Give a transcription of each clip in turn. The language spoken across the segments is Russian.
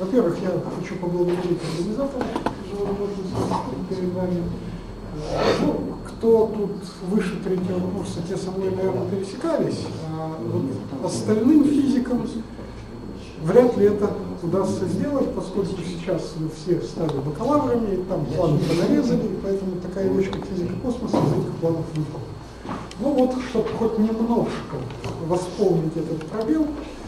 во-первых, я хочу поблагодарить организаторов перед вами. Ну, кто тут выше третьего курса, те со мной, наверное, пересекались. А вот остальным физикам вряд ли это удастся сделать, поскольку сейчас мы все стали бакалаврами, там планы понарезали, поэтому такая вещь, как физика космоса, из этих планов выпала. Ну вот, чтобы хоть немножко восполнить этот пробел э,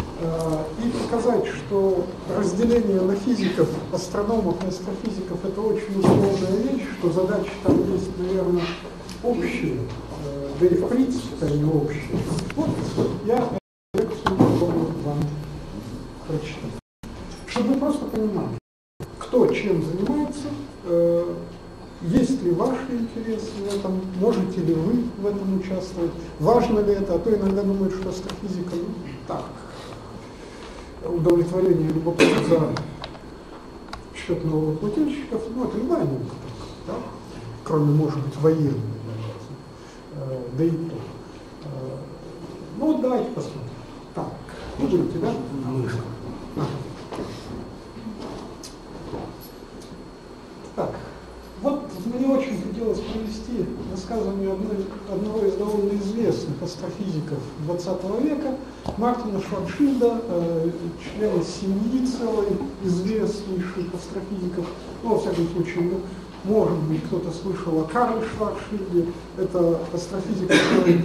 и показать, что разделение на физиков, астрономов и астрофизиков это очень условная вещь, что задачи там есть, наверное, общие, э, да и в принципе они общие. Вот я лекцию готовлю вам прочитать. Чтобы вы просто понимали, кто чем занимается, э, есть ли ваши интересы в этом, можете ли вы в этом участвовать, важно ли это, а то иногда думают, что астрофизика, ну, так, удовлетворение любопытства за счет налогоплательщиков, ну, это любая наука, да? кроме, может быть, военной, э, да и то. Э, ну, давайте посмотрим. Так, вы будете, да? Так, вот мне очень хотелось привести высказывание одного из довольно известных астрофизиков 20 века, Мартина Шварцшильда, э, члена семьи целой известнейших астрофизиков, ну, во всяком случае, ну, может быть, кто-то слышал о Карле Шварцшильде, это астрофизик, который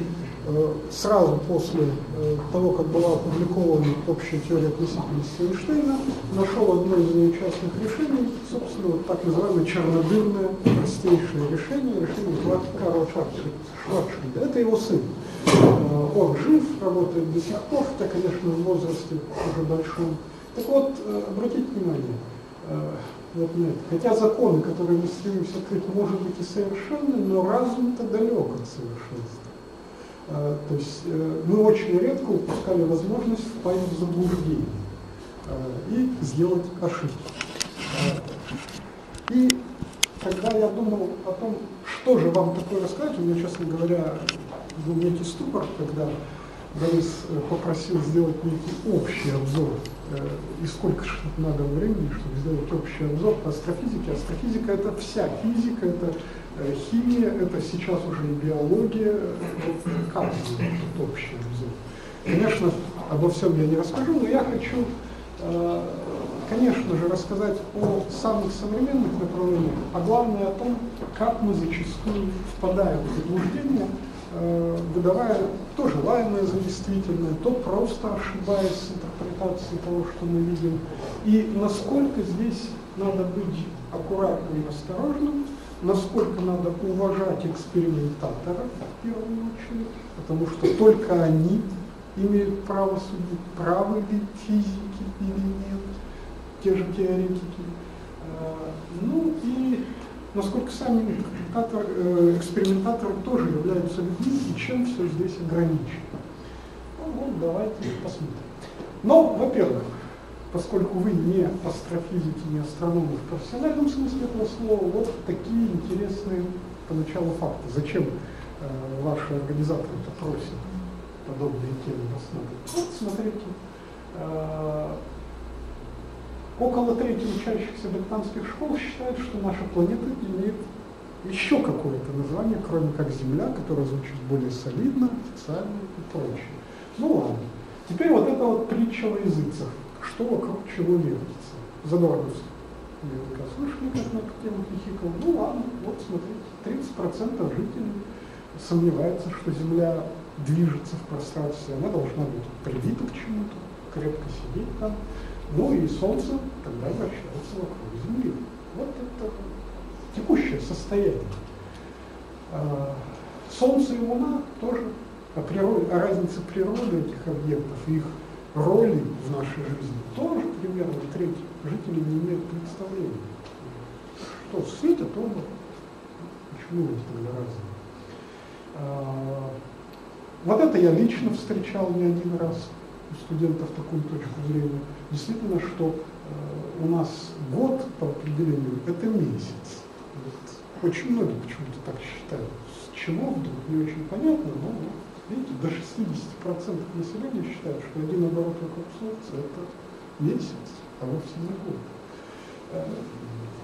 сразу после э, того, как была опубликована общая теория относительности Эйнштейна, нашел одно из ее частных решений, собственно, вот так называемое чернодырное простейшее решение, решение Карла Шварцшильда. Это его сын. Э, он жив, работает до сих пор, это, конечно, в возрасте уже большом. Так вот, обратите внимание, вот на это. Хотя законы, которые мы стремимся открыть, может быть и совершенны, но разум-то далек от совершенства. А, то есть э, мы очень редко упускали возможность впасть в заблуждение а, и сделать ошибку. А, и когда я думал о том, что же вам такое рассказать, у меня, честно говоря, был некий ступор, когда Борис э, попросил сделать некий общий обзор, э, и сколько же надо времени, чтобы сделать общий обзор по астрофизике. Астрофизика – это вся физика, это химия, это сейчас уже и биология, вот как тут общий обзор. Конечно, обо всем я не расскажу, но я хочу, э, конечно же, рассказать о самых современных направлениях, а главное о том, как мы зачастую впадаем в заблуждение, э, выдавая то желаемое за действительное, то просто ошибаясь с интерпретацией того, что мы видим, и насколько здесь надо быть аккуратным и осторожным, насколько надо уважать экспериментаторов в первую очередь, потому что только они имеют право судить, правы ли физики или нет, те же теоретики. А, ну и насколько сами интерпретаторы, э, экспериментаторы тоже являются людьми, и чем все здесь ограничено. Ну вот давайте посмотрим. Но, во-первых, поскольку вы не астрофизики, не астрономы в профессиональном смысле этого слова, вот такие интересные поначалу факты. Зачем э, ваши организаторы это просят подобные темы рассматривать? Вот смотрите, э, около трети учащихся британских школ считают, что наша планета имеет еще какое-то название, кроме как Земля, которое звучит более солидно, официально и прочее. Ну ладно. Теперь вот это вот притча во языцах что вокруг чего вертится. Задорновский наверняка слышали, как на эту тему хихикал. Ну ладно, вот смотрите, 30% жителей сомневаются, что Земля движется в пространстве, она должна быть прибита к чему-то, крепко сидеть там. Ну и Солнце тогда вращается вокруг Земли. Вот это текущее состояние. А, Солнце и Луна тоже о, природе, о разнице природы этих объектов и их роли в нашей жизни тоже примерно треть жителей не имеют представления. Что светит оба, почему это тогда разные. А, вот это я лично встречал не один раз у студентов такую точку зрения. Действительно, что э, у нас год по определению это месяц. Вот. Очень многие почему-то так считают. С чего вдруг, не очень понятно, но Видите, до 60% населения считают, что один оборот вокруг Солнца – это месяц. а вовсе не год. Э,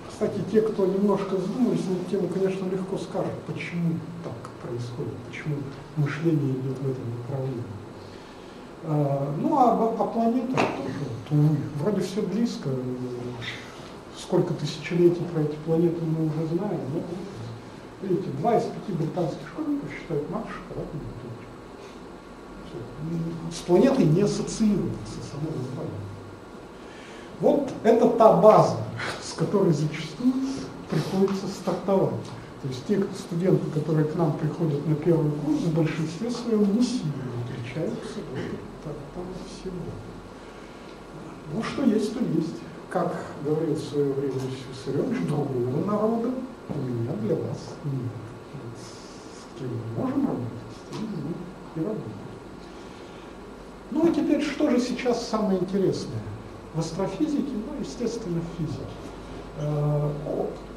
кстати, те, кто немножко задумались на эту тему, конечно, легко скажут, почему так происходит, почему мышление идет в этом направлении. А, ну а о, о планетах тоже, увы, вроде все близко, сколько тысячелетий про эти планеты мы уже знаем, но видите, два из пяти британских школьников считают Марс бутылочкой. С планетой не ассоциируется само название. Вот это та база, с которой зачастую приходится стартовать. То есть те студенты, которые к нам приходят на первый курс, в большинстве своем не сильно отличаются от там всего. Ну, что есть, то есть. Как говорил в свое время Виссарионович, другого народа у меня для вас нет. С кем мы можем работать, с тем мы и работаем. Ну и теперь, что же сейчас самое интересное? В астрофизике, ну, естественно, в физике. Э,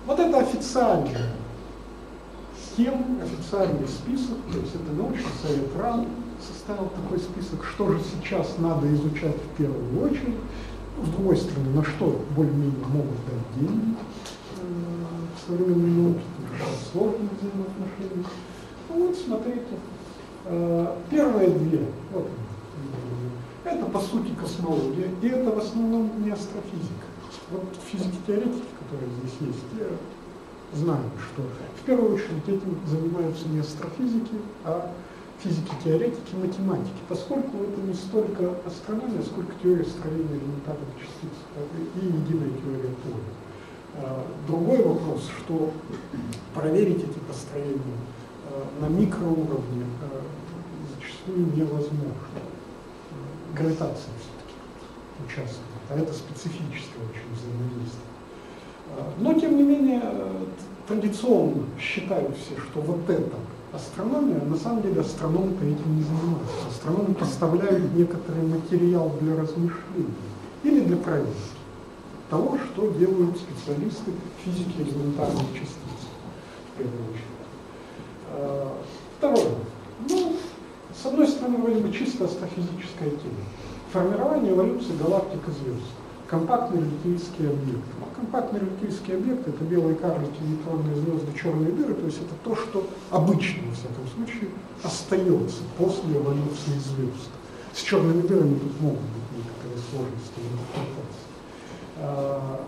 вот это официальный тем, официальный список, то есть это научный совет РАН составил такой список, что же сейчас надо изучать в первую очередь, с другой стороны, на что более-менее могут дать деньги? Э, в современной науке, сложные взаимоотношения. Ну вот, смотрите, э, первые две, вот это по сути космология, и это в основном не астрофизика. Вот физики-теоретики, которые здесь есть, знают, что в первую очередь этим занимаются не астрофизики, а физики-теоретики, математики, поскольку это не столько астрономия, сколько теория строения элементарных частиц и единая теория поля. А, другой вопрос, что проверить эти построения а, на микроуровне а, зачастую невозможно. Гравитация все-таки участвует а это специфическое очень взаимодействие. А, но, тем не менее, традиционно считают все, что вот это астрономия, на самом деле астрономы-то этим не занимаются. Астрономы поставляют некоторый материал для размышлений или для проверки того, что делают специалисты физики элементарных частиц, в первую очередь. А, второе. С одной стороны, вроде бы чисто астрофизическая тема формирование эволюции галактик и звезд. Компактные релятивистские объекты. Ну, компактные релятивистские объекты – это белые карлики, нейтронные звезды, черные дыры, то есть это то, что обычно, во всяком случае, остается после эволюции звезд. С черными дырами тут могут быть некоторые сложности. А,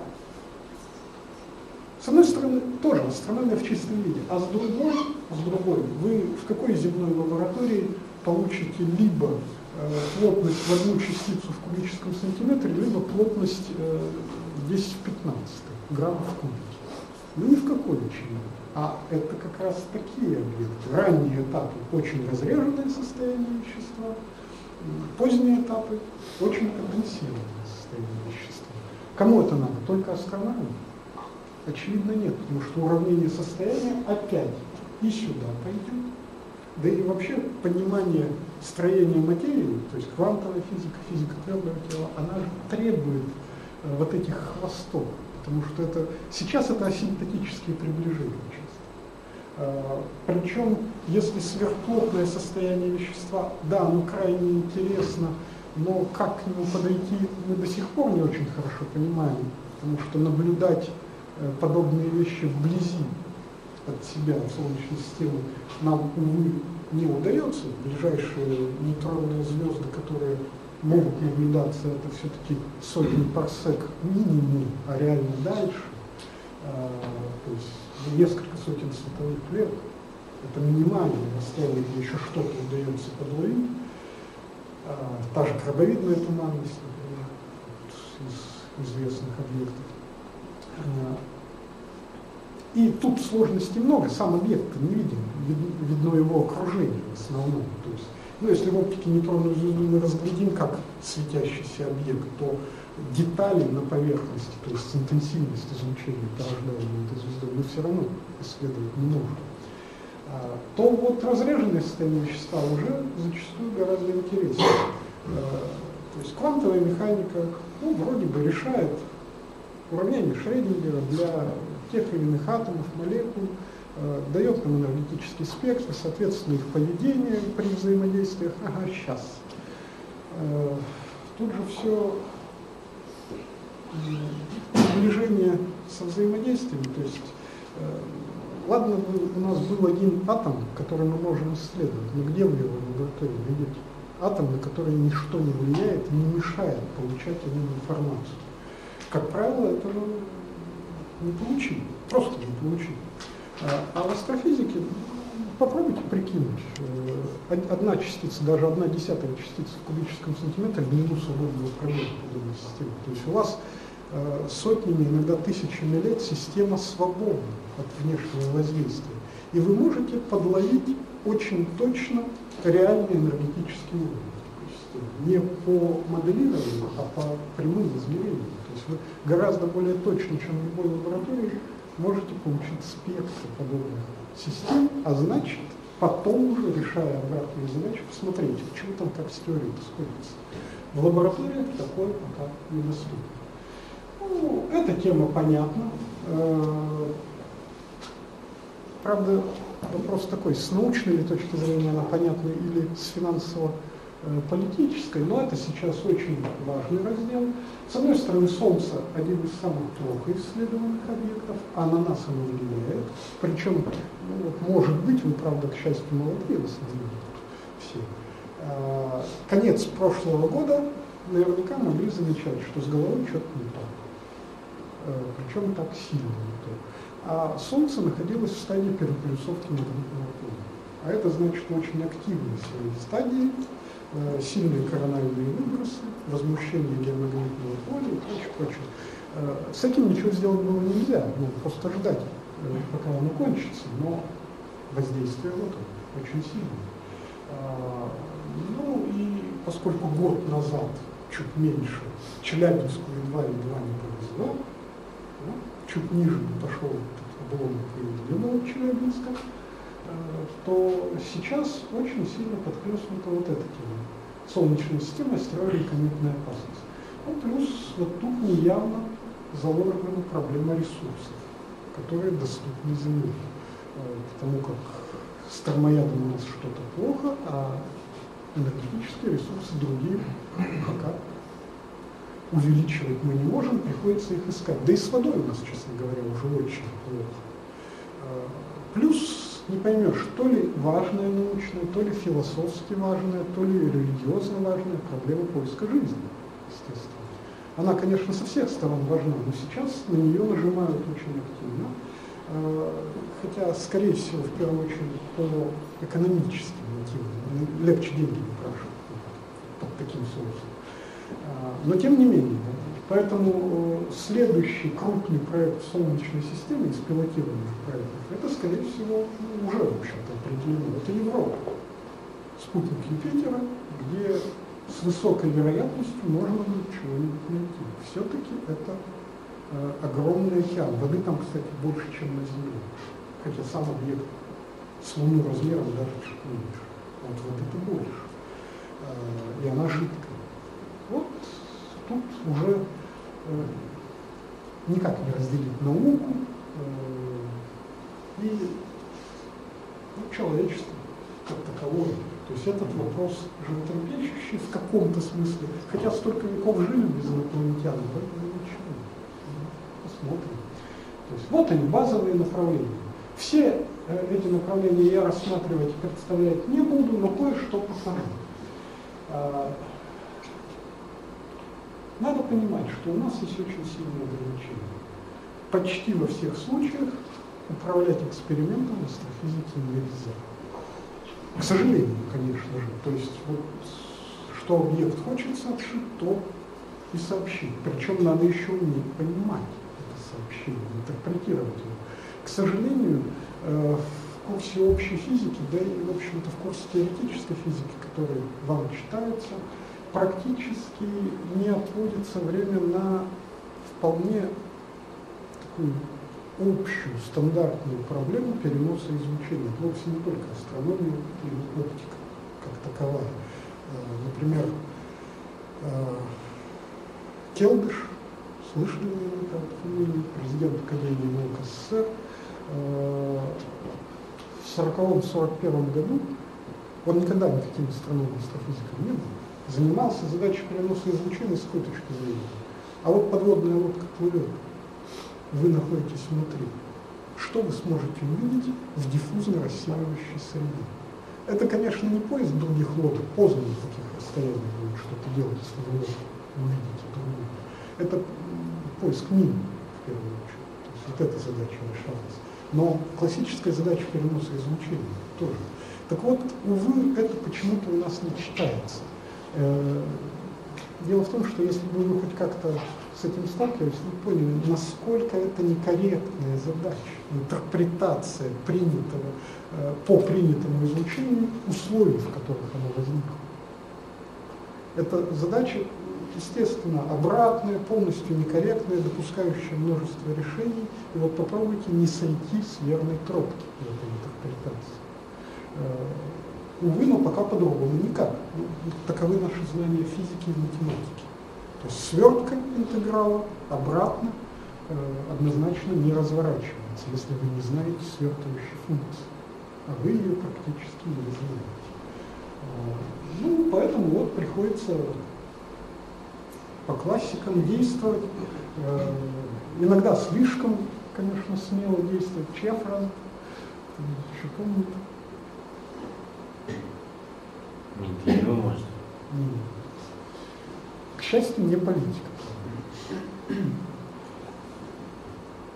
с одной стороны, тоже астрономия в чистом виде, а с другой, с другой, вы в какой земной лаборатории получите либо Э, плотность в одну частицу в кубическом сантиметре, либо плотность 10 в 15 грамм в кубике. Ну ни в какой очень. А это как раз такие объекты. Ранние этапы очень разреженное состояние вещества, поздние этапы очень конденсированное состояние вещества. Кому это надо? Только астрономам? Очевидно нет, потому что уравнение состояния опять и сюда пойдет, да и вообще понимание строения материи, то есть квантовая физика, физика твердого тела, она требует э, вот этих хвостов, потому что это сейчас это асимптотические приближения часто. Э, причем, если сверхплотное состояние вещества, да, оно крайне интересно, но как к нему подойти, мы до сих пор не очень хорошо понимаем, потому что наблюдать э, подобные вещи вблизи от себя, Солнечной системы, нам, увы, не удается. Ближайшие нейтронные звезды, которые могут наблюдаться, это все-таки сотни парсек минимум, а реально дальше. А, то есть несколько сотен световых лет. Это минимальное расстояние, где еще что-то удается подловить. А, та же крабовидная туманность, например, из известных объектов. И тут сложностей много, сам объект не виден, видно его окружение в основном. То есть, ну, если в оптике нейтронную звезду мы разглядим как светящийся объект, то детали на поверхности, то есть интенсивность излучения, порождаемой этой звездой, мы все равно исследовать не можем. А, то вот разреженное состояние вещества уже зачастую гораздо интереснее. А, то есть квантовая механика, ну, вроде бы решает уравнение Шрёдингера для тех или иных атомов, молекул, э, дает нам энергетический спектр, соответственно, их поведение при взаимодействиях. Ага, сейчас. Э, тут же все сближение со взаимодействием, то есть э, ладно у нас был один атом, который мы можем исследовать, но где вы его в лаборатории видите? Атом, на который ничто не влияет, не мешает получать нем информацию. Как правило, этого не получили, просто не получили. А, а в астрофизике попробуйте прикинуть. Э, одна частица, даже одна десятая частица в кубическом сантиметре длину свободного пробега подобной системы. То есть у вас э, сотнями, иногда тысячами лет система свободна от внешнего воздействия. И вы можете подловить очень точно реальный энергетический уровень. Не по моделированию, а по прямым измерениям. Вы гораздо более точно, чем в любой лаборатории, можете получить спектр подобных систем, а значит, потом уже, решая обратные задачи, посмотрите, почему там как с теорией сходится. В лабораториях такое пока недоступно. Ну, эта тема понятна. Э, правда, вопрос такой, с научной точки зрения она понятна или с финансово политической, но это сейчас очень важный раздел. С одной стороны, Солнце один из самых плохо исследованных объектов, а на нас оно влияет. Причем, ну, вот, может быть, вы, правда, к счастью, молодые основном все. А, конец прошлого года наверняка могли замечать, что с головой что-то не так. А, причем так сильно не так. А Солнце находилось в стадии переплюсовки магнитного поля. А это значит очень активной своей стадии, Э, сильные корональные выбросы, возмущение геомагнитного поля и прочее, прочее. Э, с этим ничего сделать было нельзя, ну, просто ждать, э, пока оно кончится, но воздействие вот оно, очень сильное. Ну и поскольку год назад, чуть меньше, Челябинску едва-едва не повезло, ну, чуть ниже пошел этот обломок и Челябинска, то сейчас очень сильно подхлестнута вот эта тема. Солнечная система, астероиды и кометная опасность. Ну, плюс вот тут неявно заложена проблема ресурсов, которые доступны Земле. Э, потому как с термоядом у нас что-то плохо, а энергетические ресурсы другие пока увеличивать мы не можем, приходится их искать. Да и с водой у нас, честно говоря, уже очень плохо. Э, плюс не поймешь, то ли важная научная, то ли философски важная, то ли религиозно важная проблема поиска жизни, естественно. Она, конечно, со всех сторон важна, но сейчас на нее нажимают очень активно, а, хотя, скорее всего, в первую очередь по экономическим мотивам, легче деньги выпрашивать под таким соусом. А, но тем не менее, Поэтому э, следующий крупный проект Солнечной системы из пилотируемых проектов, это, скорее всего, ну, уже, в общем-то, определено. Это Европа. Спутник Юпитера, где с высокой вероятностью можно будет чего-нибудь найти. Все-таки это э, огромный океан. Воды там, кстати, больше, чем на Земле. Хотя сам объект с Луну размером даже чуть меньше. Вот воды-то больше. Э, и она жидкая. Вот тут уже никак не разделить науку э, и ну, человечество как таковое. То есть этот вопрос животрепещущий в каком-то смысле, хотя столько веков жили без инопланетян, поэтому ничего. Посмотрим. То есть вот они, базовые направления. Все э, эти направления я рассматривать и представлять не буду, но кое-что покажу. Надо понимать, что у нас есть очень сильные ограничения. Почти во всех случаях управлять экспериментом в астрофизике нельзя. К сожалению, конечно же. То есть вот что объект хочет сообщить, то и сообщить. Причем надо еще уметь понимать это сообщение, интерпретировать его. К сожалению, э, в курсе общей физики, да и, в общем-то, в курсе теоретической физики, который вам читается, практически не отводится время на вполне такую общую, стандартную проблему переноса излучения. Это вовсе не только астрономия или оптика как таковая. Э, например, э, Келдыш, слышали фамилию, президент Академии наук СССР, э, в 1940-1941 году, он никогда никаким астрономом, астрофизиком не был, занимался задачей переноса излучения с какой точки зрения? А вот подводная лодка плывет, вы находитесь внутри. Что вы сможете увидеть в диффузно рассеивающей среде? Это, конечно, не поиск других лодок, поздно на таких расстояниях будет что-то делать, если вы увидите другую. Это поиск мин, в первую очередь. То есть вот эта задача решалась. Но классическая задача переноса излучения тоже. Так вот, увы, это почему-то у нас не читается. Э, дело в том, что если бы вы хоть как-то с этим сталкивались, вы поняли, насколько это некорректная задача, интерпретация принятого, э, по принятому излучению условий, в которых оно возникло. Это задача, естественно, обратная, полностью некорректная, допускающая множество решений. И вот попробуйте не сойти с верной тропки в этой интерпретации. Увы, но пока по-другому никак. Ну, таковы наши знания физики и математики. То есть свертка интеграла обратно э, однозначно не разворачивается, если вы не знаете свертывающей функции. А вы ее практически не знаете. Ну, поэтому вот приходится по классикам действовать. Э, иногда слишком, конечно, смело действовать. Чья фраза? Еще помнит? Не ты, может. К счастью, не политик.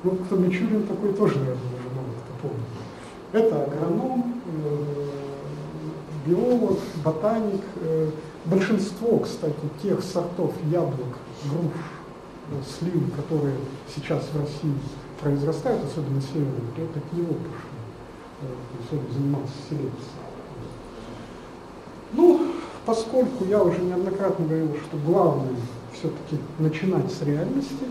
Ну, кто Мичурин такой тоже, наверное, уже много кто помнит. Это агроном, э, биолог, ботаник. Э, большинство, кстати, тех сортов яблок, груш, э, слив, которые сейчас в России произрастают, особенно северные, это к него пошли. То есть он занимался селекцией. Ну, поскольку я уже неоднократно говорил, что главное все-таки начинать с реальности,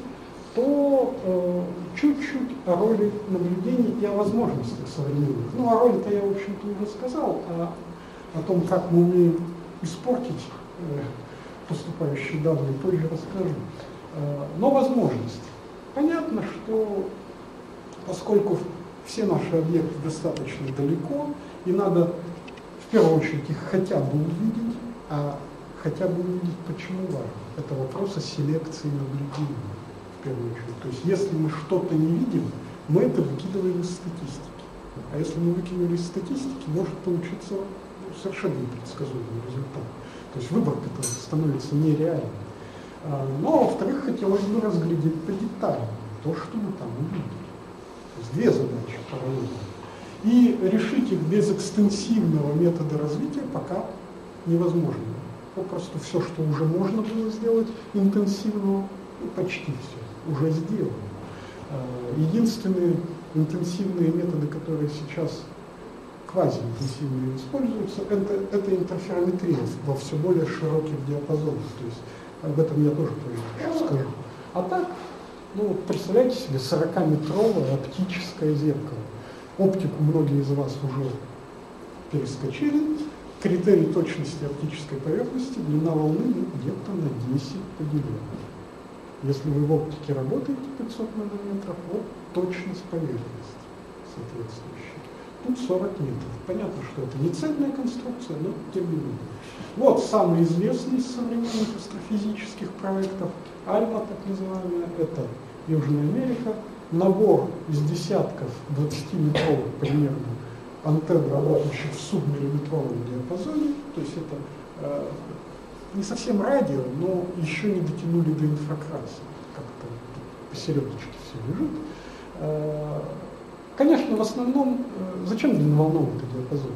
то э, чуть-чуть о роли наблюдений и о возможностях современных. Ну, о роли-то я, в общем-то, уже сказал, а о том, как мы умеем испортить э, поступающие данные, позже расскажу. Э, но возможности. Понятно, что поскольку все наши объекты достаточно далеко, и надо в первую очередь их хотя бы увидеть, а хотя бы увидеть, почему важно. Это вопрос о селекции наблюдений, в первую очередь. То есть если мы что-то не видим, мы это выкидываем из статистики. А если мы выкинули из статистики, может получиться совершенно непредсказуемый результат. То есть выбор становится нереальным. А, но, во-вторых, хотелось бы разглядеть по деталям то, что мы там увидели. То есть две задачи параллельно. И решить их без экстенсивного метода развития пока невозможно. Попросту все, что уже можно было сделать интенсивно, почти все, уже сделано. А, единственные интенсивные методы, которые сейчас квазиинтенсивные используются, это, это интерферометрия во все более широких диапазонах. То есть об этом я тоже скажу. А так, ну, представляете себе 40-метровое оптическое зеркало. Оптику многие из вас уже перескочили. Критерий точности оптической поверхности, длина волны где-то на 10 поделена. Если вы в оптике работаете 500 нанометров, вот точность поверхности соответствующая. Тут 40 метров. Понятно, что это не цельная конструкция, но тем не менее. Вот самый известный из современных астрофизических проектов, Альма так называемая, это Южная Америка, набор из десятков 20-метровых примерно антенн, работающих в субмиллиметровом диапазоне, то есть это э, не совсем радио, но еще не дотянули до инфракраса, как-то посередочке все лежит. Э, конечно, в основном, э, зачем длинноволновый диапазон?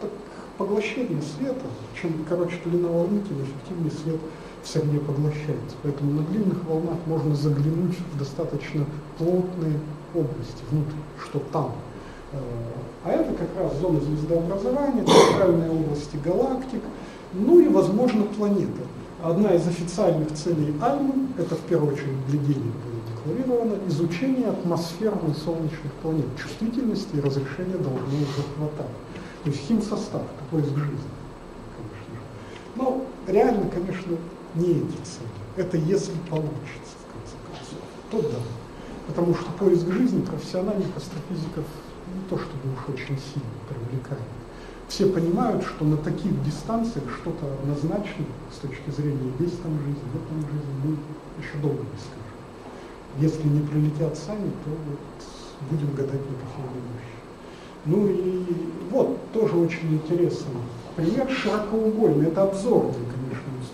Так поглощение света, чем короче длина волны, тем эффективнее свет в среде поглощается. Поэтому на длинных волнах можно заглянуть в достаточно плотные области внутрь, что там. Э, а это как раз зона звездообразования, центральные области галактик, ну и, возможно, планеты. Одна из официальных целей Альмы, это в первую очередь для гения было декларировано, изучение атмосферных солнечных планет, чувствительности и разрешения должно уже хватать. То есть химсостав, поиск жизни, конечно. Но реально, конечно, не эти цели. Это если получится, в конце концов. То да. Потому что поиск жизни профессиональных астрофизиков не то чтобы уж очень сильно привлекает. все понимают, что на таких дистанциях что-то однозначно с точки зрения есть там жизнь, в этом жизни, мы еще долго не скажем. Если не прилетят сами, то вот будем гадать на кофейной гуще. Ну и вот, тоже очень интересно. Пример широкоугольный, это конечно,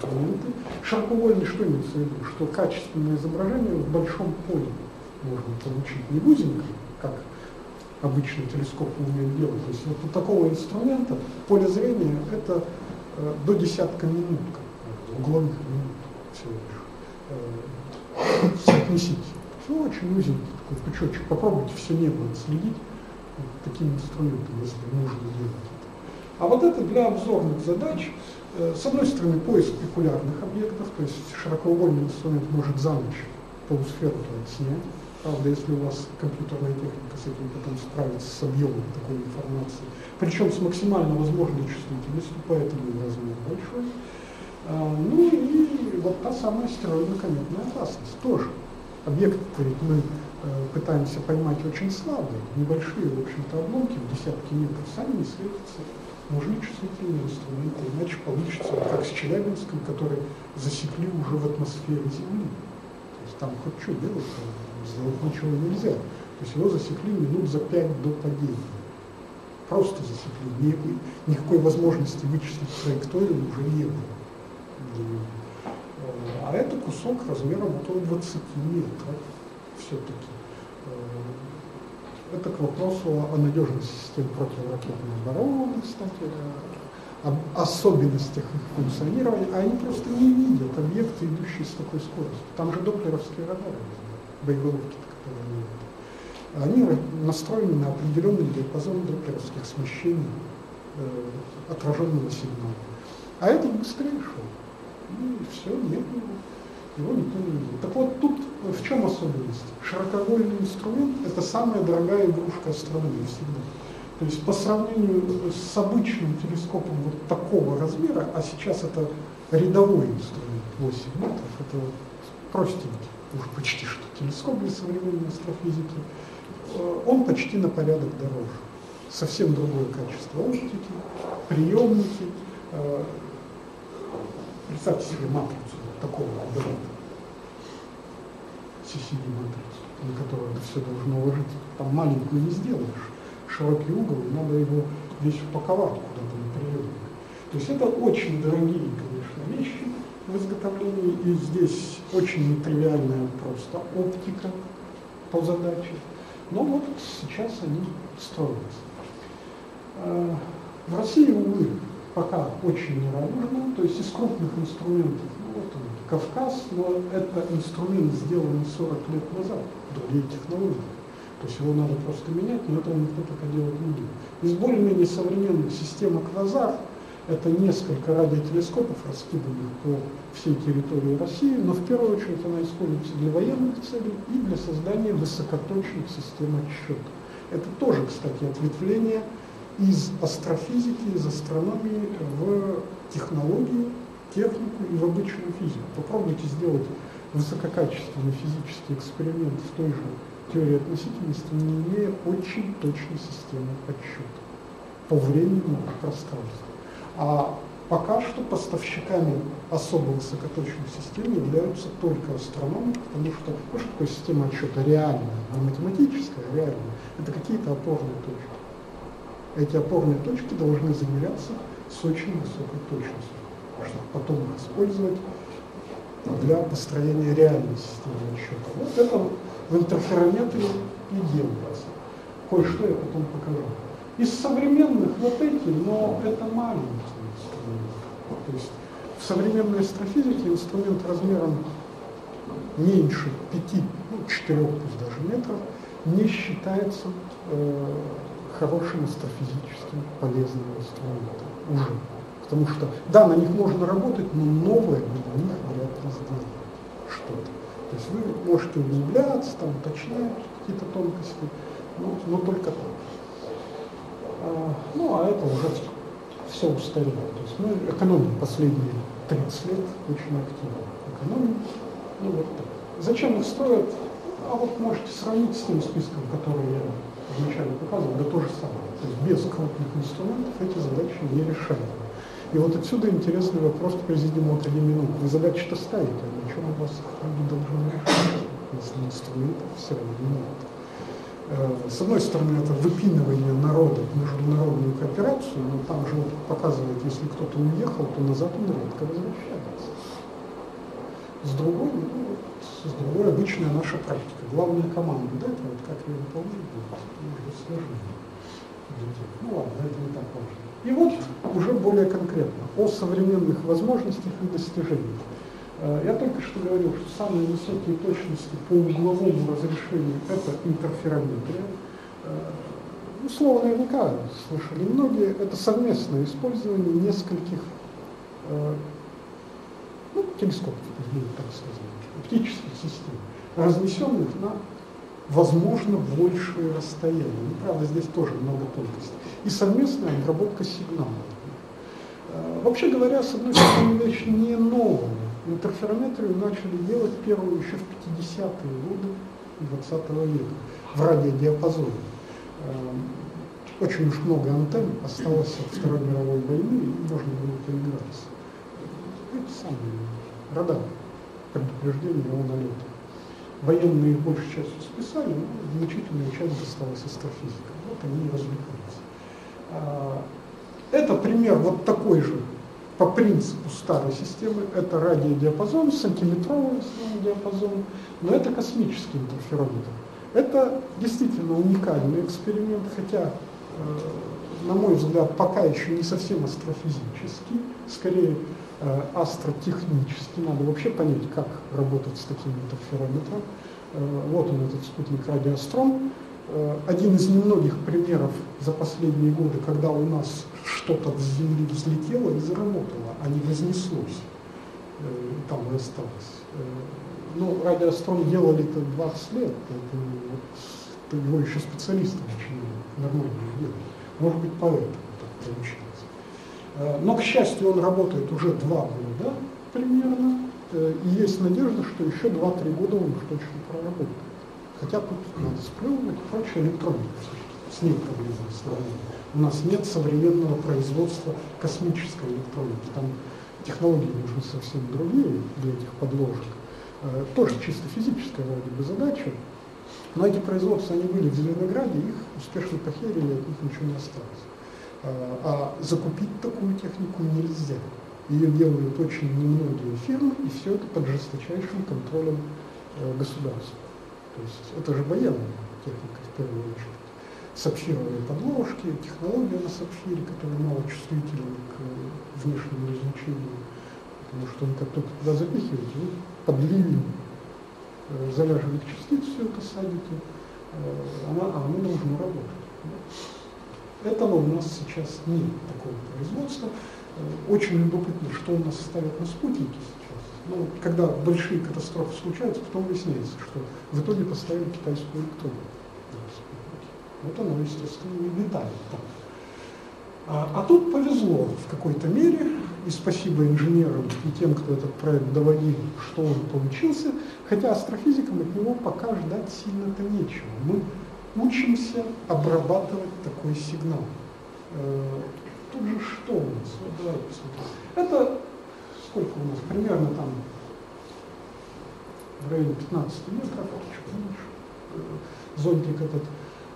инструменты. Широкоугольный что имеется в виду? Что качественное изображение в большом поле можно получить не в узеньком, как обычный телескоп умеет делать. То есть вот у такого инструмента поле зрения это э, до десятка минут, угловых минут всего лишь. Э, соотнесите. Все очень узенький такой пучочек. Попробуйте все небо отследить вот таким инструментом, если нужно делать это. А вот это для обзорных задач, с одной стороны, поиск спекулярных объектов, то есть широкоугольный инструмент может за ночь полусферу снять, Правда, если у вас компьютерная техника с этим потом справится с объемом такой информации, причем с максимально возможной чувствительностью, поэтому и размер большой. А, ну и вот та самая стероидно-кометная опасность тоже. Объект, ведь мы э, пытаемся поймать очень слабые, небольшие, в общем-то, обломки в десятки метров, сами не светятся. Нужны чувствительные инструменты, иначе получится, как с Челябинском, который засекли уже в атмосфере Земли. То есть там хоть что делать, сделать ничего нельзя. То есть его засекли минут за пять до падения. Просто засекли. Никакой, никакой возможности вычислить траекторию уже не было. А это кусок размером около 20 метров все-таки. Это к вопросу о надежности систем противоракетной обороны, кстати, об особенностях их функционирования, а они просто не видят объекты, идущие с такой скоростью. Там же доплеровские радары боеголовки, которые они настроены на определенный диапазон доплеровских смещений э, отраженного сигнала. А этот быстрее шел. Ну и все, нет. Его никто не видел. Так вот, тут в чем особенность? Широкоугольный инструмент – это самая дорогая игрушка астрономии всегда. То есть по сравнению с обычным телескопом вот такого размера, а сейчас это рядовой инструмент 8 метров, это вот простенький, уже почти что телескоп для современной астрофизики, э, он почти на порядок дороже. Совсем другое качество оптики, приемники. Э, представьте себе матрицу такого габарита, CCD-матрицу, на которую это все должно уложиться. Там маленькую не сделаешь, широкий угол, надо его весь упаковать куда-то приемник. То есть это очень дорогие, конечно, вещи, в изготовлении, и здесь очень нетривиальная просто оптика по задаче. Но вот сейчас они строятся. Э, в России, увы, пока очень нерадужно, то есть из крупных инструментов, Кавказ, но это инструмент, сделанный 40 лет назад, другие технологии. То есть его надо просто менять, но этого никто пока делать не будет. Из более-менее современных систем Аквазар – это несколько радиотелескопов, раскиданных по всей территории России, но в первую очередь она используется для военных целей и для создания высокоточных систем отсчета. Это тоже, кстати, ответвление из астрофизики, из астрономии в технологию, технику и в обычную физику. Попробуйте сделать высококачественный физический эксперимент в той же теории относительности, не имея очень точной системы подсчета по времени и пространству. А пока что поставщиками особо высокоточных систем являются только астрономы, потому что ну, что такое система отсчета реальная, не математическая, а реальная. Это какие-то опорные точки. Эти опорные точки должны замеряться с очень высокой точностью, чтобы потом использовать для построения реальной системы отсчета. Вот это в интерферометрии и делается. Кое-что я потом покажу. Из современных вот эти, но это маленькие инструменты. То есть в современной астрофизике инструмент размером меньше 5, ну, 4 пусть даже метров не считается э, хорошим астрофизическим полезным инструментом уже. Потому что, да, на них можно работать, но новое на них вряд ли сделать что-то. То есть вы можете углубляться, там, уточнять какие-то тонкости, но, но только так. А, ну, а это уже все устарело. То есть мы экономим последние 30 лет очень активно. Экономим. Ну, вот так. Зачем их строят? А вот можете сравнить с тем списком, который я изначально показывал, да то же самое. То есть без крупных инструментов эти задачи не решаемы. И вот отсюда интересный вопрос к президиуму Академии наук. Вы задачи-то ставите, а чем у вас люди должны решать, если инструментов все равно нет. Э, с одной стороны, это выпинывание народа в международную кооперацию, но там же показывает, если кто-то уехал, то назад он редко возвращается. С другой, ну, с другой обычная наша практика. Главная команда, да, это вот как ее выполнять, уже сложнее. Ну ладно, это не так важно. И вот уже более конкретно о современных возможностях и достижениях. Э, я только что говорил, что самые высокие точности по угловому разрешению – это интерферометрия. Э, ну, слово наверняка слышали многие. Это совместное использование нескольких э, ну, телескопов, так сказать, оптических систем, разнесенных на, возможно, большие расстояния. Ну, правда, здесь тоже много тонкостей. И совместная обработка сигналов. Вообще говоря, с одной стороны, вещь не новая Интерферометрию начали делать первую еще в 50-е годы 20 века в радиодиапазоне. Эм, очень уж много антенн осталось от Второй мировой войны, и можно было поиграться. Эти самые радары предупреждения о налете. Военные их большей частью списали, но значительная часть досталась астрофизикам. Вот они и развлекались. А, это пример вот такой же по принципу старой системы это радиодиапазон, сантиметровый диапазон, но это космический интерферометр. Это действительно уникальный эксперимент, хотя, э, на мой взгляд, пока еще не совсем астрофизический, скорее э, астротехнический. Надо вообще понять, как работать с таким интерферометром. Э, вот он, этот спутник радиостром. Э, один из немногих примеров за последние годы, когда у нас что-то с Земли взлетело и заработало, а не вознеслось, э, там и осталось. Э, ну, радиострон делали это 20 лет, поэтому вот, его еще специалисты начинали нормально делать. Может быть, поэтому так получилось. Но, к счастью, он работает уже два года примерно, и есть надежда, что еще 2-3 года он уж точно проработает. Хотя тут надо сплевывать и прочее с ней проблемы сложнее. У нас нет современного производства космической электроники. Там технологии нужны совсем другие для этих подложек. Э, тоже чисто физическая вроде бы задача. Но эти производства, они были в Зеленограде, их успешно похерили, от них ничего не осталось. Э, а закупить такую технику нельзя. Ее делают очень немногие фирмы, и все это под жесточайшим контролем э, государства. То есть это же военная техника в первую очередь. Сапфировые подложки, технология на сапфире, которая мало чувствительна к внешнему излучению. Потому что вы как только туда запихиваете, вы под ливень э, заряженных частиц все это садите, э, она, а оно должно работать. Этого у нас сейчас нет такого производства. Э, очень любопытно, что у нас ставят на спутники ну, когда большие катастрофы случаются, потом выясняется, что в итоге поставили китайскую электронику. Вот оно, естественно, летает там. А, а тут повезло в какой-то мере, и спасибо инженерам и тем, кто этот проект доводил, что он получился, хотя астрофизикам от него пока ждать сильно-то нечего. Мы учимся обрабатывать такой сигнал. Э, тут же что у нас? Вот давайте посмотрим. Это сколько у нас? Примерно там в районе 15 метров, меньше. Э, зонтик этот,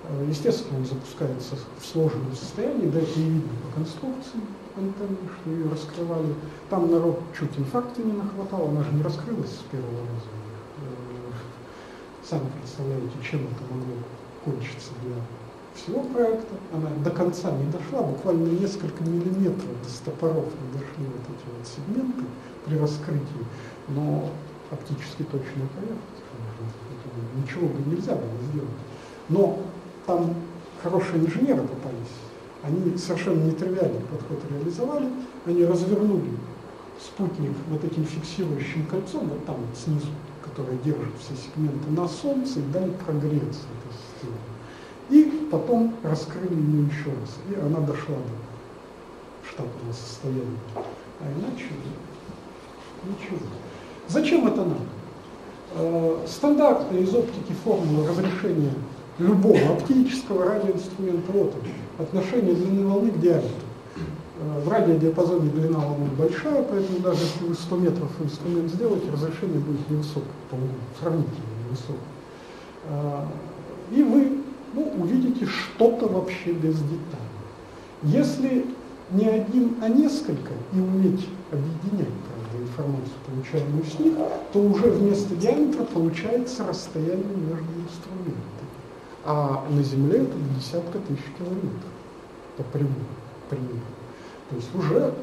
э, естественно, он запускается в сложенном состоянии, да это и видно по конструкции антенны, что ее раскрывали. Там народ чуть инфаркта не нахватал, она же не раскрылась с первого раза. Э, сами представляете, чем это могло кончиться для всего проекта. Она до конца не дошла, буквально несколько миллиметров до стопоров не дошли вот эти вот сегменты при раскрытии, но оптически точная поверхность. Ничего бы нельзя было сделать. Но там хорошие инженеры попались. Они совершенно нетривиальный подход реализовали. Они развернули спутник вот этим фиксирующим кольцом, вот там вот снизу, которое держит все сегменты на Солнце, и дали прогреться этой системе. Потом раскрыли ее еще раз, и она дошла до штатного состояния. А иначе ничего. Зачем это надо? Э, стандартная из оптики формула разрешения любого оптического радиоинструмента. Вот он, отношение длины волны к диаметру. Э, в радиодиапазоне длина волны большая, поэтому даже если вы 100 метров инструмент сделаете, разрешение будет невысокое, по сравнительно невысокое. Э, и вы ну, увидите что-то вообще без деталей. Если не один, а несколько, и уметь объединять правда, информацию, получаемую с них, то уже вместо диаметра получается расстояние между инструментами. А на Земле это десятка тысяч километров по прямой, примерно. То есть уже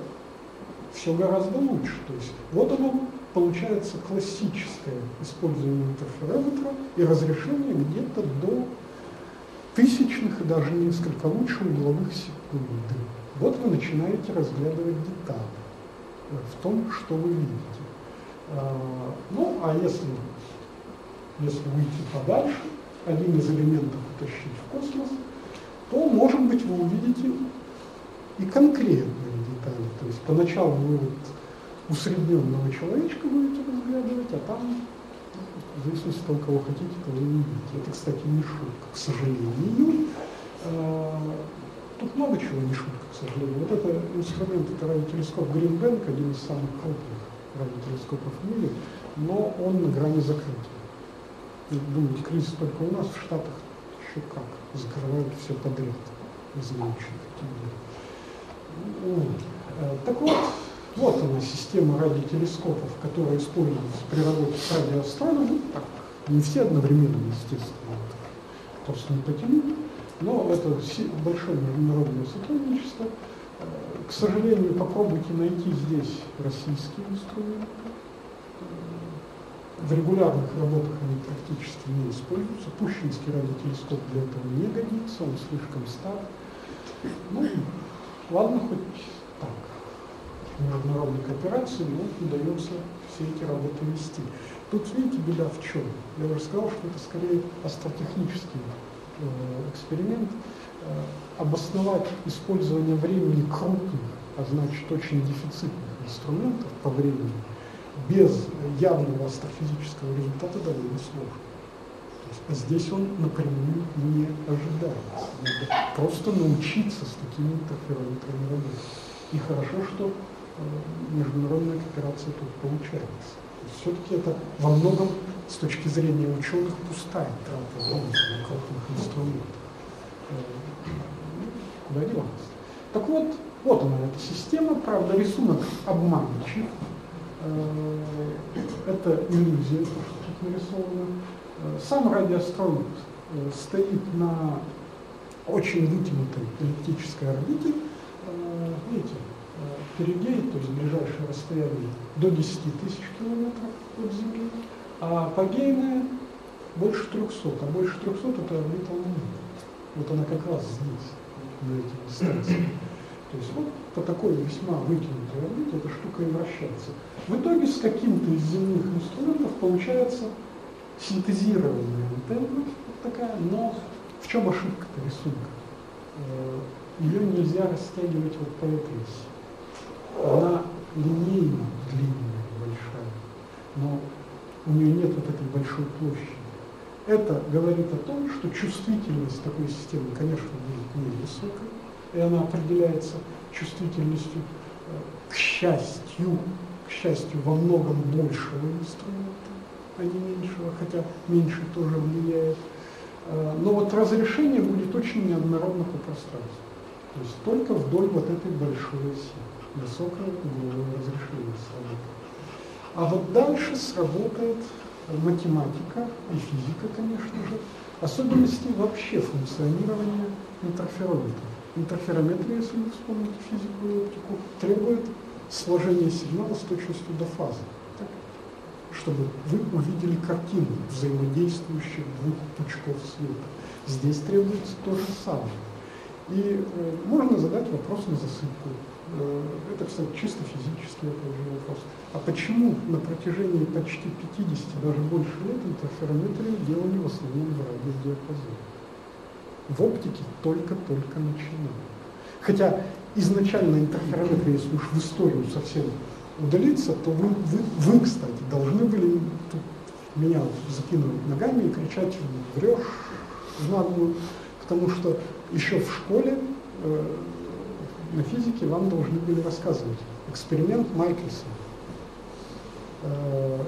все гораздо лучше. То есть вот оно получается классическое использование интерферометра и разрешение где-то до тысячных и даже несколько лучше угловых секунды. Вот вы начинаете разглядывать детали в том, что вы видите. А, ну, а если, если выйти подальше, один из элементов утащить в космос, то, может быть, вы увидите и конкретные детали. То есть поначалу вы вот усредненного человечка будете разглядывать, а там, в зависимости от того, кого хотите, то вы увидите. Это, кстати, не шутка, к сожалению. А, тут много чего не шутка, к сожалению. Вот это инструмент, это радиотелескоп Гринбенк, один из самых крупных радиотелескопов в мире, но он на грани закрытия. Думаю, кризис только у нас, в Штатах еще как, закрывают все подряд, не такие Э, так вот, вот она система радиотелескопов, которая используется при работе с радиоастрономом. Так, не все одновременно, естественно, просто не потянут. Но это большое международное сотрудничество. Э, к сожалению, попробуйте найти здесь российские инструменты. Э, в регулярных работах они практически не используются. Пущинский радиотелескоп для этого не годится, он слишком стар. Ну, Ладно, хоть международной кооперации, но удается все эти работы вести. Тут, видите, беда в чем? Я уже сказал, что это скорее астротехнический э, эксперимент. Э, обосновать использование времени крупных, а значит очень дефицитных инструментов по времени, без явного астрофизического результата довольно сложно. А здесь он напрямую не ожидается. Надо просто научиться с такими интерферометрами работать. И хорошо, что международная кооперация тут получается. Все-таки это во многом с точки зрения ученых пустая трата времени на крупных инструментах. Э, куда деваться? Так вот, вот она, эта система, правда, рисунок обманчив. Э, это иллюзия, то, что тут нарисовано. Э, сам радиоастронавт э, стоит на очень вытянутой эллиптической орбите, э, видите, перигей, то есть ближайшее расстояние до 10 тысяч километров от Земли, а апогейная больше 300, а больше 300 это орбита Луны. Вот она как раз здесь, на этой дистанции. То есть вот по такой весьма вытянутой орбите эта штука и вращается. В итоге с каким-то из земных инструментов получается синтезированная антенна вот такая, но в чем ошибка-то рисунка? Э, Ее нельзя растягивать вот по этой оси. Она линейно длинная, большая, но у нее нет вот этой большой площади. Это говорит о том, что чувствительность такой системы, конечно, будет невысокой, и она определяется чувствительностью, э, к счастью, к счастью, во многом большего инструмента а не меньшего, хотя меньше тоже влияет. А, но вот разрешение будет очень неоднородно по пространству. То есть только вдоль вот этой большой оси. Высокое угловое разрешение сработает. А вот дальше сработает математика и физика, конечно же, особенности вообще функционирования интерферометра. Интерферометрия, если вы вспомните физику и оптику, требует сложения сигнала с точностью до фазы чтобы вы увидели картину взаимодействующих двух пучков света. Здесь требуется то же самое. И э, можно задать вопрос на засыпку. Э, это, кстати, чисто физический опять же вопрос. А почему на протяжении почти 50, даже больше лет интерферометрию делали в основном в радиодиапазоне? В оптике только-только начинали. Хотя изначально интерферометрия, если уж в историю совсем удалиться, то вы, вы, вы, кстати, должны были тут меня закинуть ногами и кричать «врешь», знанию, потому что еще в школе э, на физике вам должны были рассказывать эксперимент Майкельсона. Э,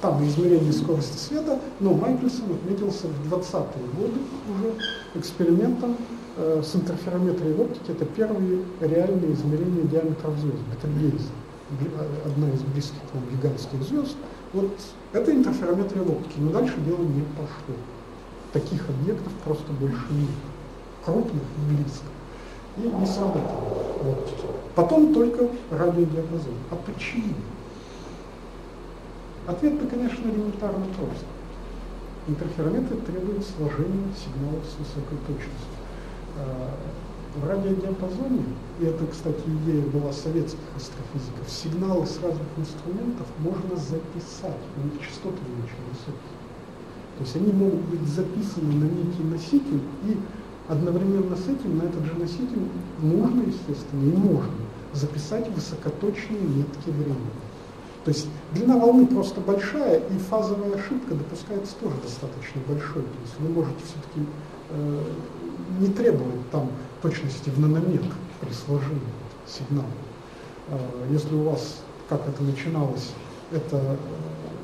там измерение скорости света, но Майкельсон отметился в 20-е годы уже экспериментом э, с интерферометрией в оптике. Это первые реальные измерения диаметров звезд, Бетельгейза, одна из близких к нам гигантских звезд. Вот это интерферометрия в оптике, но дальше дело не пошло. Таких объектов просто больше нет. Крупных и близких. И не сработало оптике. Потом только радиодиапазон. А почему? Ответ-то, конечно, элементарно прост. Интерферометр требует сложения сигналов с высокой точностью. А, в радиодиапазоне, и это, кстати, идея была советских астрофизиков, сигналы с разных инструментов можно записать, у них частоты очень высокие. То есть они могут быть записаны на некий носитель, и одновременно с этим на этот же носитель нужно, естественно, и можно записать высокоточные метки времени. То есть длина волны просто большая, и фазовая ошибка допускается тоже достаточно большой. То есть вы можете все-таки э, не требовать там точности в нанометр при сложении сигнала. Э, если у вас, как это начиналось, это э,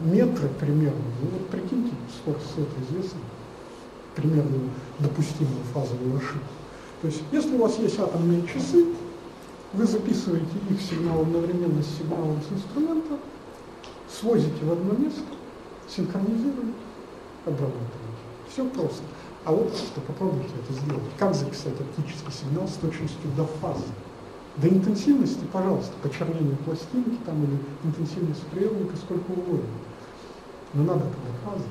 метры примерно, ну вот прикиньте, скорость света известна, примерно допустимую фазовую ошибку. То есть если у вас есть атомные часы, вы записываете их сигнал одновременно с сигналом с инструмента, свозите в одно место, синхронизируете, обрабатываете. Все просто. А вот просто попробуйте это сделать. Как записать оптический сигнал с точностью до фазы? До интенсивности, пожалуйста, почернение пластинки там или интенсивность приемника, сколько угодно. Но надо это до фазы.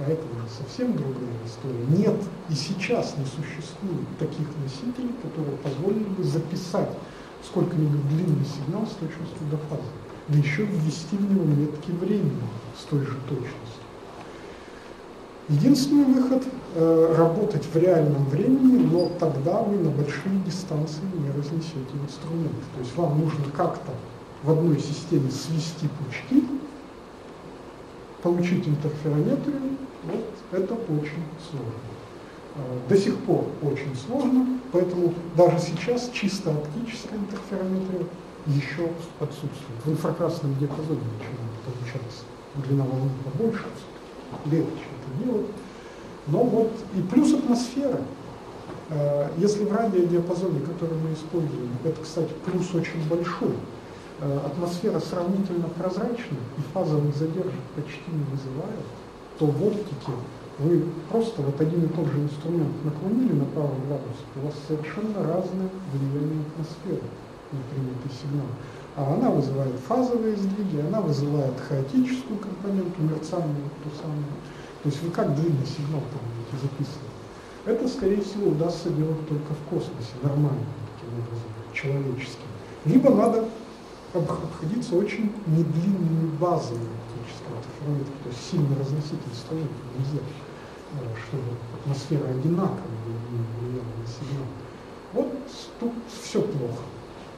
А это уже совсем другая история. Нет и сейчас не существует таких носителей, которые позволили бы записать сколько-нибудь длинный сигнал с точностью до фазы да еще ввести в него метки времени с той же точностью. Единственный выход э, работать в реальном времени, но тогда вы на большие дистанции не разнесете инструмент. То есть вам нужно как-то в одной системе свести пучки, получить интерферометрию, вот это очень сложно. Э, до сих пор очень сложно, поэтому даже сейчас чисто оптическая интерферометрия еще отсутствует. В инфракрасном диапазоне начинает получаться длина волны побольше, легче это делать. Но вот и плюс атмосфера. Э, если в радиодиапазоне, который мы используем, это, кстати, плюс очень большой, атмосфера сравнительно прозрачная и фазовых задержек почти не вызывает, то в оптике вы просто вот один и тот же инструмент наклонили на пару градусов, у вас совершенно разное влияние атмосферы на принятый сигнал. А она вызывает фазовые сдвиги, она вызывает хаотическую компоненту, мерцание ту самую. То есть вы как длинный сигнал там будете записывать? Это, скорее всего, удастся делать только в космосе, нормально, таким образом, человеческим. Либо надо обходиться очень недлинными базами оптического интерферометра, то есть сильно разносить инструменты нельзя, э, чтобы атмосфера одинаково влияла на сигнал. Вот тут все плохо.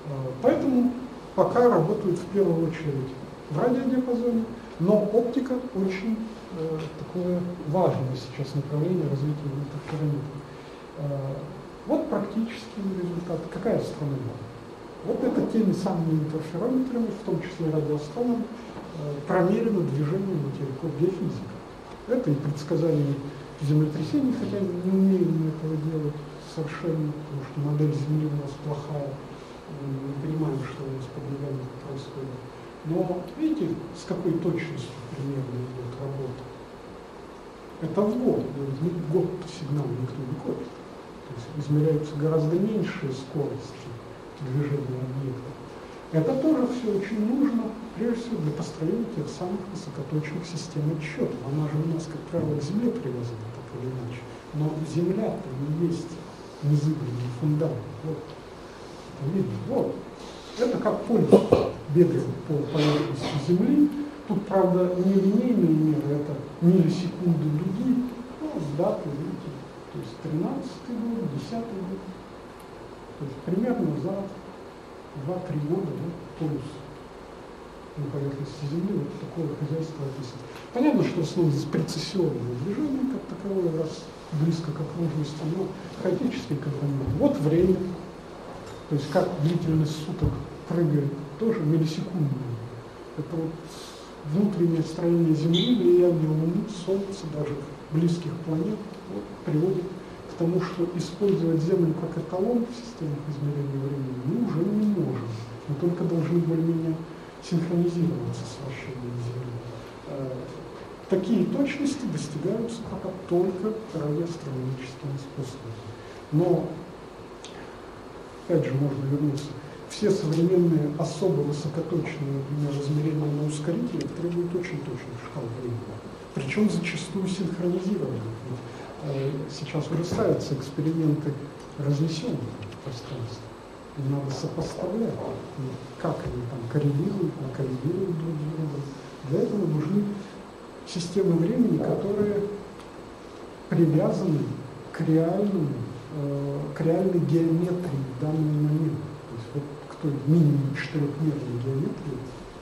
Э, поэтому пока работают в первую очередь в радиодиапазоне, но оптика очень э, такое важное сейчас направление развития интерферометра. Вот практический результат. Какая астрономия? Вот это теми самыми интерферометрами, в том числе радиоастрономом, э, промерено движение материков биофизика. Это и предсказание землетрясений, хотя не умеем мы этого делать совершенно, потому что модель Земли у нас плохая не понимаем, что у нас под ногами происходит. Но видите, с какой точностью примерно идет работа? Это в год, не год сигнал никто не копит. То есть измеряются гораздо меньшие скорости движения объекта. Это тоже все очень нужно, прежде всего, для построения тех самых высокоточных систем отсчета. Она же у нас, как правило, к Земле привязана, так или иначе. Но Земля-то не есть незыблемый фундамент. Вот видно. Вот. Это как пульс бегает по поверхности Земли. Тут, правда, не линейные меры, это миллисекунды дуги. Ну, даты, видите, то есть 13 год, 10 год. То есть примерно за 2-3 года да, пульс на поверхности Земли, вот такое хозяйство описано. Понятно, что основано здесь прецессионное движение, как таковое, раз близко к окружности, но хаотический компонент. Вот время, то есть как длительность суток прыгает, тоже миллисекундная. Это вот внутреннее строение Земли, влияние Луны, Солнца, даже близких планет вот, приводит к тому, что использовать Землю как эталон в системах измерения времени мы уже не можем. Мы только должны более-менее синхронизироваться с вращением Земли. Э, такие точности достигаются пока только радиоастрономическими способами. Но, опять же, можно вернуться. Все современные особо высокоточные, например, измерения на ускорителях требуют очень точных шкал времени. Причем зачастую синхронизированных. Э, сейчас уже ставятся эксперименты разнесенных пространств. И надо сопоставлять, как они там коррелируют, не коррелируют друг с другом. Для этого нужны системы времени, которые привязаны к реальному, э, к реальной геометрии в данный момент. То есть вот к той минимум четырехмерной геометрии,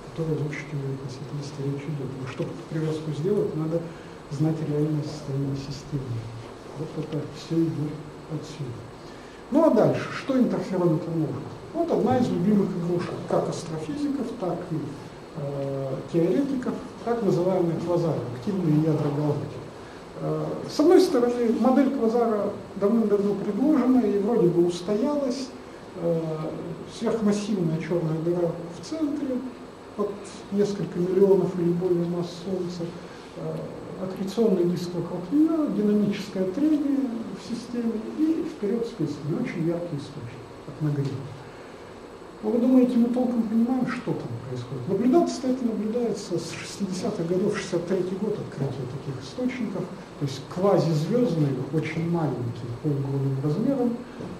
которая в общей относительности речь идет. Но чтобы эту привязку сделать, надо знать реальное состояние системы. Вот это все идет отсюда. Ну а дальше, что интерферометр может? Вот одна из любимых игрушек как астрофизиков, так и э, теоретиков, так называемые квазары, активные ядра галактик. Э, с одной стороны, модель квазара давным-давно предложена и вроде бы устоялась. Э, сверхмассивная черная дыра в центре, под несколько миллионов или более масс Солнца, э, вокруг нее, динамическое трение в системе и вперед списанный, очень яркий источник от нагрева. Но вы думаете, мы толком понимаем, что там происходит? Наблюдаться, кстати, наблюдается с 60-х годов, 63-й год открытия таких источников, то есть квазизвездные, очень маленькие, полуголым размером,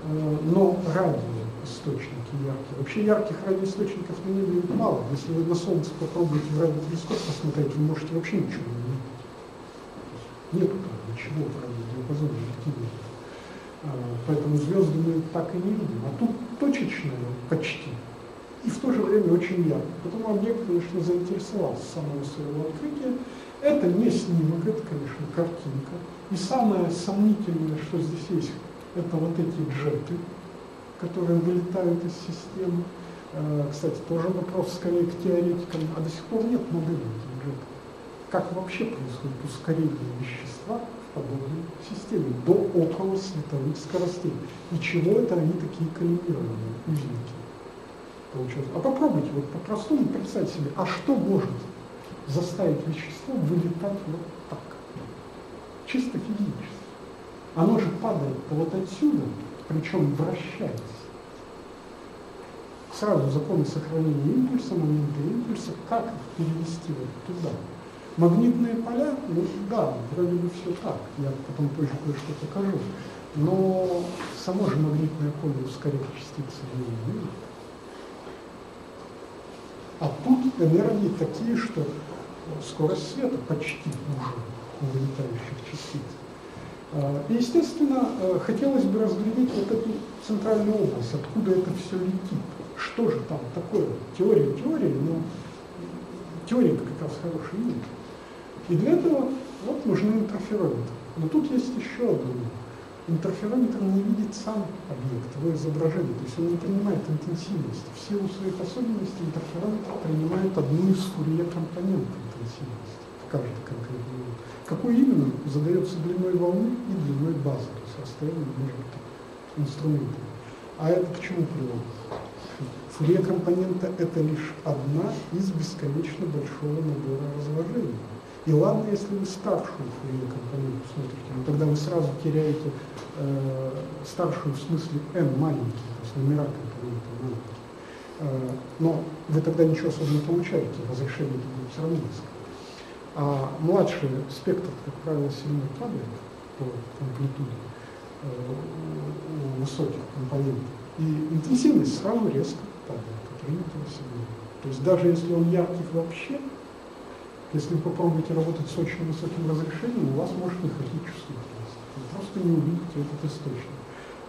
э, но радиоисточники яркие. Вообще ярких радиоисточников на небе мало. Если вы на Солнце попробуете в радиотелескоп посмотреть, вы можете вообще ничего не. Нет там ничего в радиодиапазоне активного. А, поэтому звезды мы так и не видим. А тут точечное почти. И в то же время очень ярко. Потому объект, конечно, заинтересовал с самого своего открытия. Это не снимок, это, конечно, картинка. И самое сомнительное, что здесь есть, это вот эти джеты, которые вылетают из системы. А, кстати, тоже вопрос скорее к теоретикам, а до сих пор нет джетов. Как вообще происходит ускорение вещества подобной системе до около световых скоростей. И чего это они такие коллимированные, узники? Получается. А попробуйте вот по-простому представить себе, а что может заставить вещество вылетать вот так? Чисто физически. Оно же падает вот отсюда, причем вращается. Сразу законы сохранения импульса, моменты импульса, как их перевести вот туда? Магнитные поля, ну да, вроде бы все так, я потом позже кое-что покажу, но само же магнитное поле ускоряет частицы не. А тут энергии такие, что скорость света почти уже у вылетающих частиц. А, и, естественно, э, хотелось бы разглядеть вот эту центральную область, откуда это все летит. Что же там такое? Теория теории, но теория как раз хорошая нет. И для этого вот нужны интерферометры. Но тут есть еще одно. Интерферометр не видит сам объект, его изображение, то есть он не принимает интенсивности. В силу своих особенностей интерферометр принимает одну из фурье компонентов интенсивности в каждый конкретный момент. Какой именно, задается длиной волны и длиной базы, то есть расстояние между инструментами. А это к чему приводит? Фурье компонента – это лишь одна из бесконечно большого набора разложений. И ладно, если вы старшую фурье компоненту смотрите, но тогда вы сразу теряете э, старшую в смысле n маленький, то есть номера компонента маленькие. Э, но вы тогда ничего особо не получаете, разрешение будет все равно низкое. А младший спектр, как правило, сильно падает по амплитуде э, у высоких компонентов. И интенсивность сразу резко падает от принятого сигнала. То есть даже если он яркий вообще, если вы попробуете работать с очень высоким разрешением, у вас может не хватить чувствительности. Вы просто не увидите этот источник.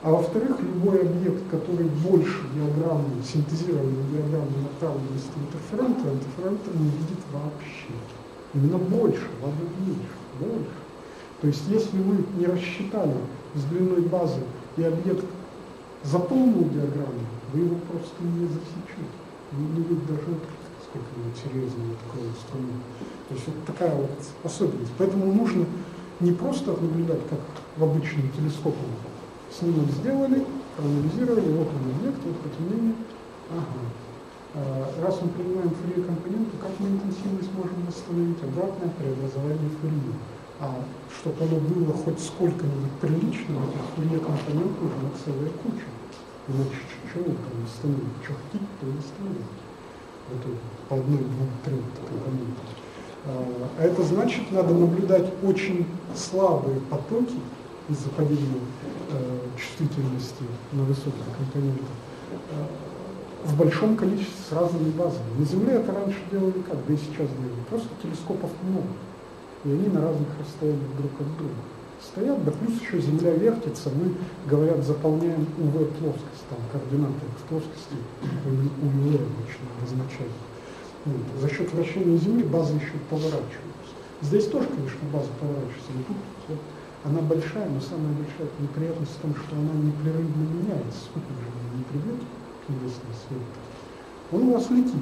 А во-вторых, любой объект, который больше диаграммы, синтезированной диаграммы направленности интерферента, интерферента не видит вообще. Именно больше, раза меньше, больше. То есть если вы не рассчитали с длиной базы и объект заполнил диаграмму, вы его просто не засечете. Не, не будет даже сколько-нибудь серьезного такого инструмента. То есть вот такая вот особенность. Поэтому нужно не просто наблюдать, как в обычном телескопе. Снимок сделали, проанализировали, вот он объект, вот потемнение. Ага. А, раз мы принимаем фурье компоненту, как мы интенсивность можем восстановить? Обратное преобразование фурье. А чтобы оно было хоть сколько-нибудь приличным, этих фурье компонентов нужна целая куча. Иначе чего там восстановить? Что хотите, то и восстановить. Вот по одной, двум, трем компонентам. А это значит, надо наблюдать очень слабые потоки из-за падения э, чувствительности на высоких компонентах э, в большом количестве с разными базами. На Земле это раньше делали как, да и сейчас делали. Просто телескопов много. И они на разных расстояниях друг от друга стоят, да плюс еще Земля вертится, мы, говорят, заполняем УВ-плоскость, там координаты плоскости УВ обычно обозначают. За счет вращения Земли базы еще поворачиваются. Здесь тоже, конечно, база поворачивается, но тут вот, она большая, но самая большая неприятность в том, что она непрерывно меняется. Спутник же не придет к небесному свету. Он у вас летит.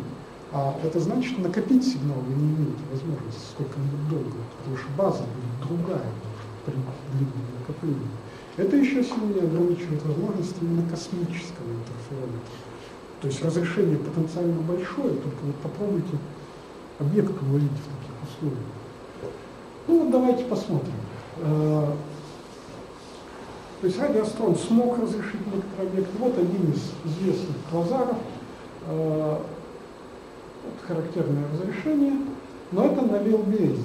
А это значит, накопить сигнал вы не имеете возможности сколько-нибудь долго, потому что база будет другая при длинном накоплении. Это еще сильнее ограничивает возможности именно космического интерферометра. То есть разрешение потенциально большое, только вот попробуйте объект уловить в таких условиях. Ну вот давайте посмотрим. Э, то есть радиоастрон смог разрешить некоторый объект. Вот один из известных квазаров. Э, вот характерное разрешение, но это на ЛБС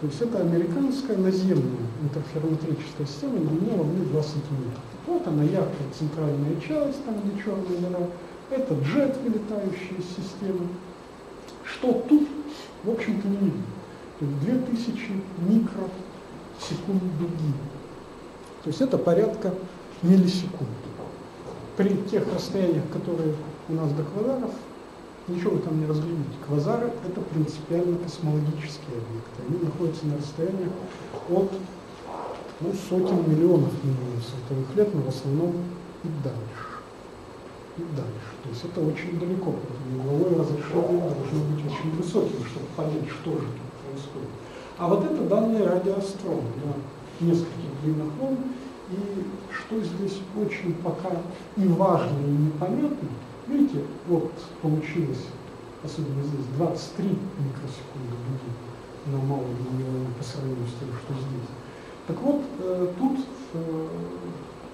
То есть это американская наземная интерферометрическая система длиной в 2 сантиметра. Вот она яркая центральная часть, там где черные дыра. Это джет, вылетающий из системы. Что тут, в общем-то, не видно. То есть 2000 микросекунд дуги. То есть это порядка миллисекунд. При тех расстояниях, которые у нас до квадратов, ничего вы там не разглядите. Квазары – это принципиально космологические объекты. Они находятся на расстояниях от ну, сотен миллионов минимум световых лет, но в основном и дальше и дальше. То есть это очень далеко. Угловое разрешение должно быть очень высоким, чтобы понять, что же тут происходит. А вот это данные радиоастрон на нескольких длинных волн. И что здесь очень пока и важно, и непонятно, видите, вот получилось, особенно здесь, 23 микросекунды дуги на малой длине по сравнению с тем, что здесь. Так вот, э, тут э,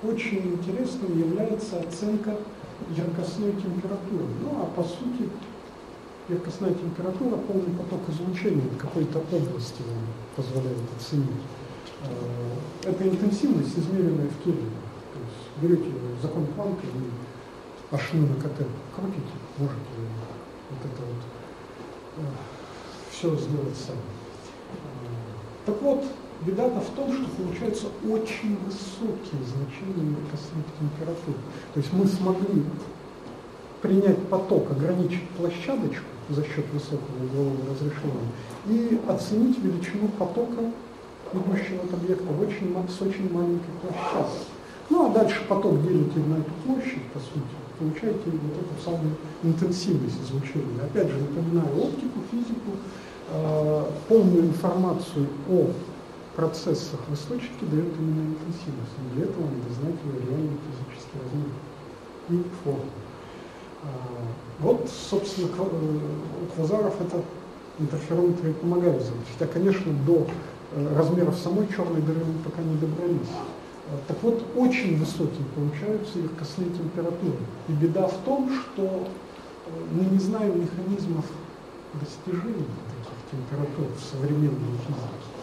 очень интересным является оценка яркостной температуры. Ну а по сути яркостная температура, полный поток излучения какой-то области вам позволяет оценить. Э, это интенсивность, измеренная в Кельвине. То есть берете закон Планка и пошли на КТ, крутите, можете вот это вот э, все сделать сами. Э, так вот, Беда-то в том, что получаются очень высокие значения яркостных температур. То есть мы смогли принять поток, ограничить площадочку за счет высокого углового разрешения и оценить величину потока, идущего от объекта в очень, с очень маленькой площадкой. Ну а дальше поток делите на эту площадь, по сути, получаете вот эту самую интенсивность излучения. Опять же, напоминаю оптику, физику, э, полную информацию о процессах в источнике дает именно интенсивность. для этого надо знать его реальный физический размер и форму. А, вот, собственно, э, квазаров это интерферометры помогают сделать. Хотя, конечно, до э, размеров самой черной дыры мы пока не добрались. А, так вот, очень высокие получаются яркостные температуры. И беда в том, что э, мы не знаем механизмов достижения таких температур в современной физике.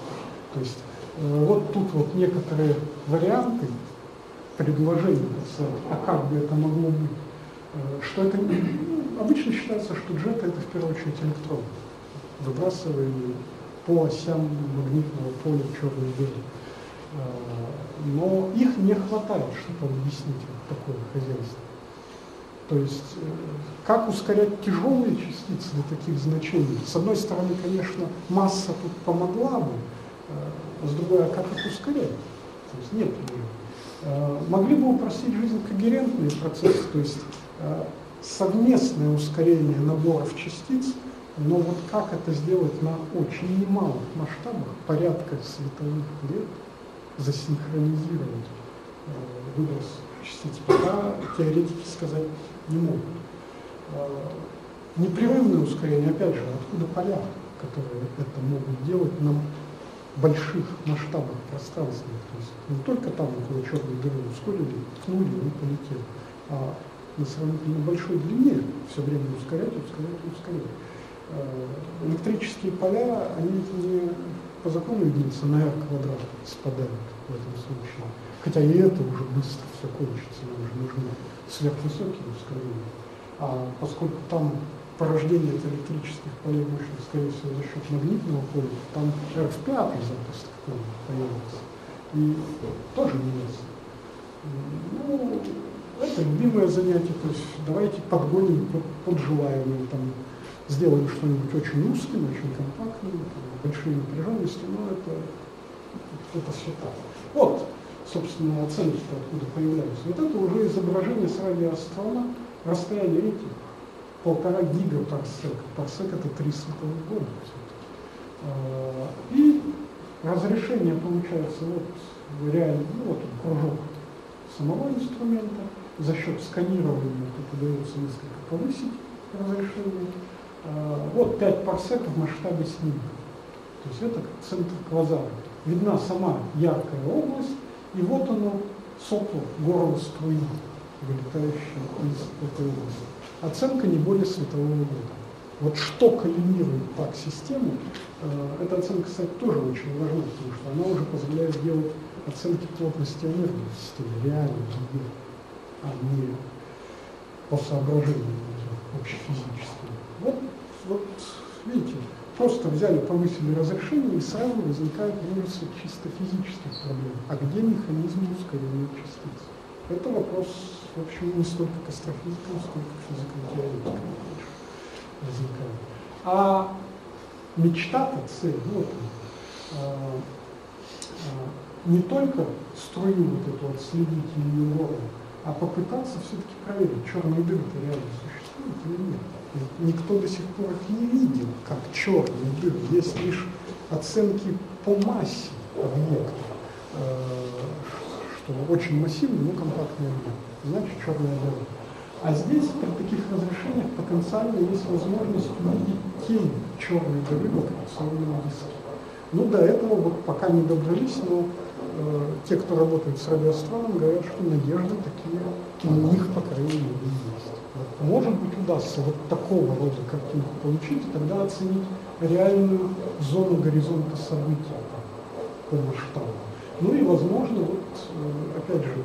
То есть э, вот тут вот некоторые варианты предложений, а как бы это могло быть, э, что это ну, обычно считается, что джет это в первую очередь электрон, выбрасываемый по осям магнитного поля черной дыры. Э, но их не хватает, чтобы объяснить вот такое хозяйство. То есть, как ускорять тяжелые частицы до таких значений? С одной стороны, конечно, масса тут помогла бы, с другой, а как их ускорять? То есть нет. Э, могли бы упростить жизнь когерентные процессы, то есть совместное ускорение наборов частиц, но вот как это сделать на очень немалых масштабах, порядка световых лет, засинхронизировать выброс частиц, пока теоретики сказать не могут. Непрерывное ускорение, опять же, откуда поля, которые это могут делать на больших масштабах пространства. То есть не только там, около черной дыры ускорили, ткнули и полетели, а на сравнительно большой длине все время ускорять, ускорять, ускорять. А, электрические поля, они не по закону единицы на r квадрат спадают в этом случае. Хотя и это уже быстро все кончится, нам уже нужны сверхвысокие ускорения. А поскольку там порождение электрических полей мощных, скорее всего, за счет магнитного поля, там R в пятый запуск появится. И тоже не ясно. Ну, это любимое занятие, то есть давайте подгоним под, желаемое, там, сделаем что-нибудь очень узким, очень компактным, там, большие напряженности, но это, это все так. Вот, собственно, оценки откуда появляются. Вот это уже изображение с радиоастрона, расстояние, видите, полтора гигапарсек. Парсек это три световых года. А, и разрешение получается вот реально, ну вот кружок самого инструмента. За счет сканирования тут удается несколько повысить разрешение. А, вот 5 парсек в масштабе снимка. То есть это центр квазара. Видна сама яркая область, и вот оно, сопло, горло струи, вылетающее из этой области. Оценка не более светового года. Вот что коллимирует так систему, э, эта оценка, кстати, тоже очень важна, потому что она уже позволяет делать оценки плотности энергии в системе, реальной, а не по соображениям общефизическим. Вот, вот видите, просто взяли, повысили разрешение, и сразу возникают минусы чисто физических проблем. А где механизм ускорения частиц? Это вопрос, в общем, не столько к астрофизикам, сколько к физико-теоретикам возникает. А мечта-то, цель, вот а, а, не только струю вот эту отследить ее уровень, а попытаться все-таки проверить, черные дыры-то реально существуют или нет. Никто до сих пор их не видел, как черные дыры. Есть лишь оценки по массе объекта, э, что очень массивный, но компактный объект. Значит, черная дыра. А здесь при таких разрешениях потенциально есть возможность увидеть тень черной дыры в аккреционном диске. Ну, до этого вот пока не добрались, но э, те, кто работает с радиоастроном, говорят, что надежды такие у них, по крайней мере, есть. Может быть, удастся вот такого рода картинку получить, и тогда оценить реальную зону горизонта событий по масштабу. Ну и, возможно, вот, э, опять же,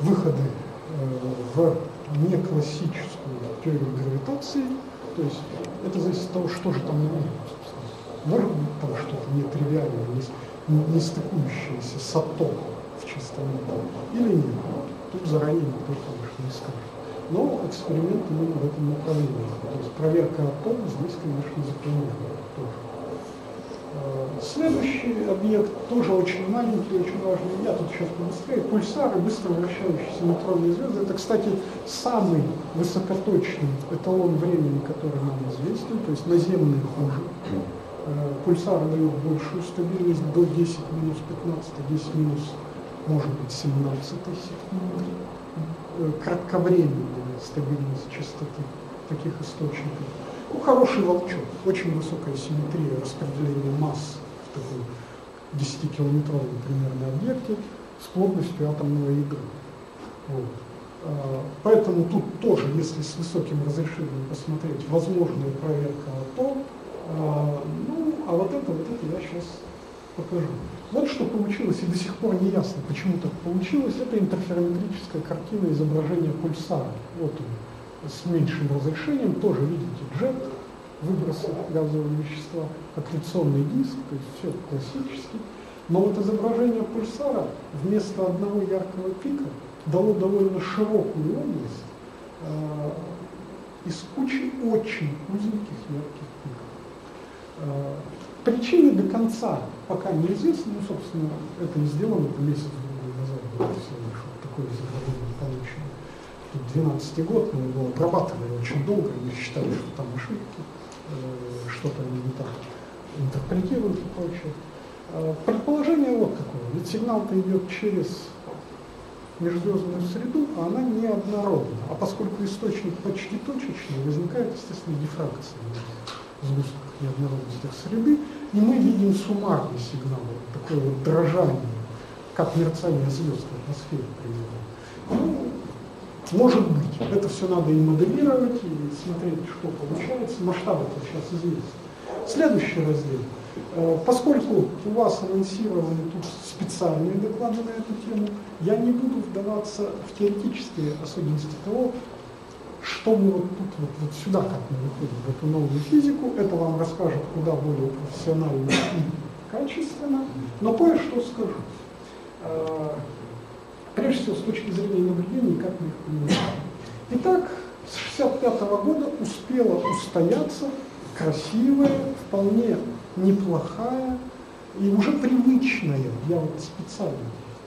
выходы э, в неклассическую теорию гравитации, то есть это зависит от того, что же там имеется. Может быть там что-то нетривиальное, не, не стыкующееся с атомом в чистом виде, или нет. Тут заранее никто, конечно, не скажет но эксперимент именно в этом направлении. То есть проверка атома здесь, конечно, запланирована следующий объект тоже очень маленький, очень важный. Я тут сейчас побыстрее. Пульсары, быстро вращающиеся нейтронные звезды. Это, кстати, самый высокоточный эталон времени, который нам известен, то есть наземные хуже. А, пульсары дают большую стабильность до 10 минус 15, 10 минус, может быть, 17 секунд. Э, кратковременная стабильность частоты таких источников. Ну, хороший волчок, очень высокая симметрия распределения масс в таком 10-километровом примерно объекте с плотностью атомного ядра. Вот. А, поэтому тут тоже, если с высоким разрешением посмотреть, возможная проверка атом, а, ну, а вот это, вот это я сейчас покажу. Вот что получилось, и до сих пор не ясно, почему так получилось. Это интерферометрическая картина изображения пульсара. Вот он, с меньшим разрешением, тоже видите джет, выбросы газового вещества, аккреционный диск, то есть все классически. Но вот изображение пульсара вместо одного яркого пика дало довольно широкую область э, из кучи очень узеньких ярких пиков. Э, причины до конца пока неизвестны, ну, собственно, это и сделано месяц назад было все лишь вот такое изображение 12 год, мы его обрабатывали очень долго, мы считали, что там ошибки, э, что-то они не так интерпретируют и прочее. Э, предположение вот какое. Ведь сигнал-то идет через межзвездную среду, а она неоднородна. А поскольку источник почти точечный, возникает, естественно, дифракция в сгустках неоднородностях среды, и мы видим суммарный сигнал, такое вот дрожание, как мерцание звезд в атмосфере примерно. Ну, может быть, это все надо и моделировать, и смотреть, что получается. Масштабы это сейчас известны. Следующий раздел – Э, поскольку у вас анонсированы тут специальные доклады на эту тему, я не буду вдаваться в теоретические особенности того, что мы вот тут, вот, вот сюда как мы выходим, в эту новую физику, это вам расскажут куда более профессионально и качественно, но кое-что скажу. Прежде всего, с точки зрения наблюдений, как мы их понимаем. Итак, с 65 -го года успела устояться красивая, вполне неплохая и уже привычная, я вот специально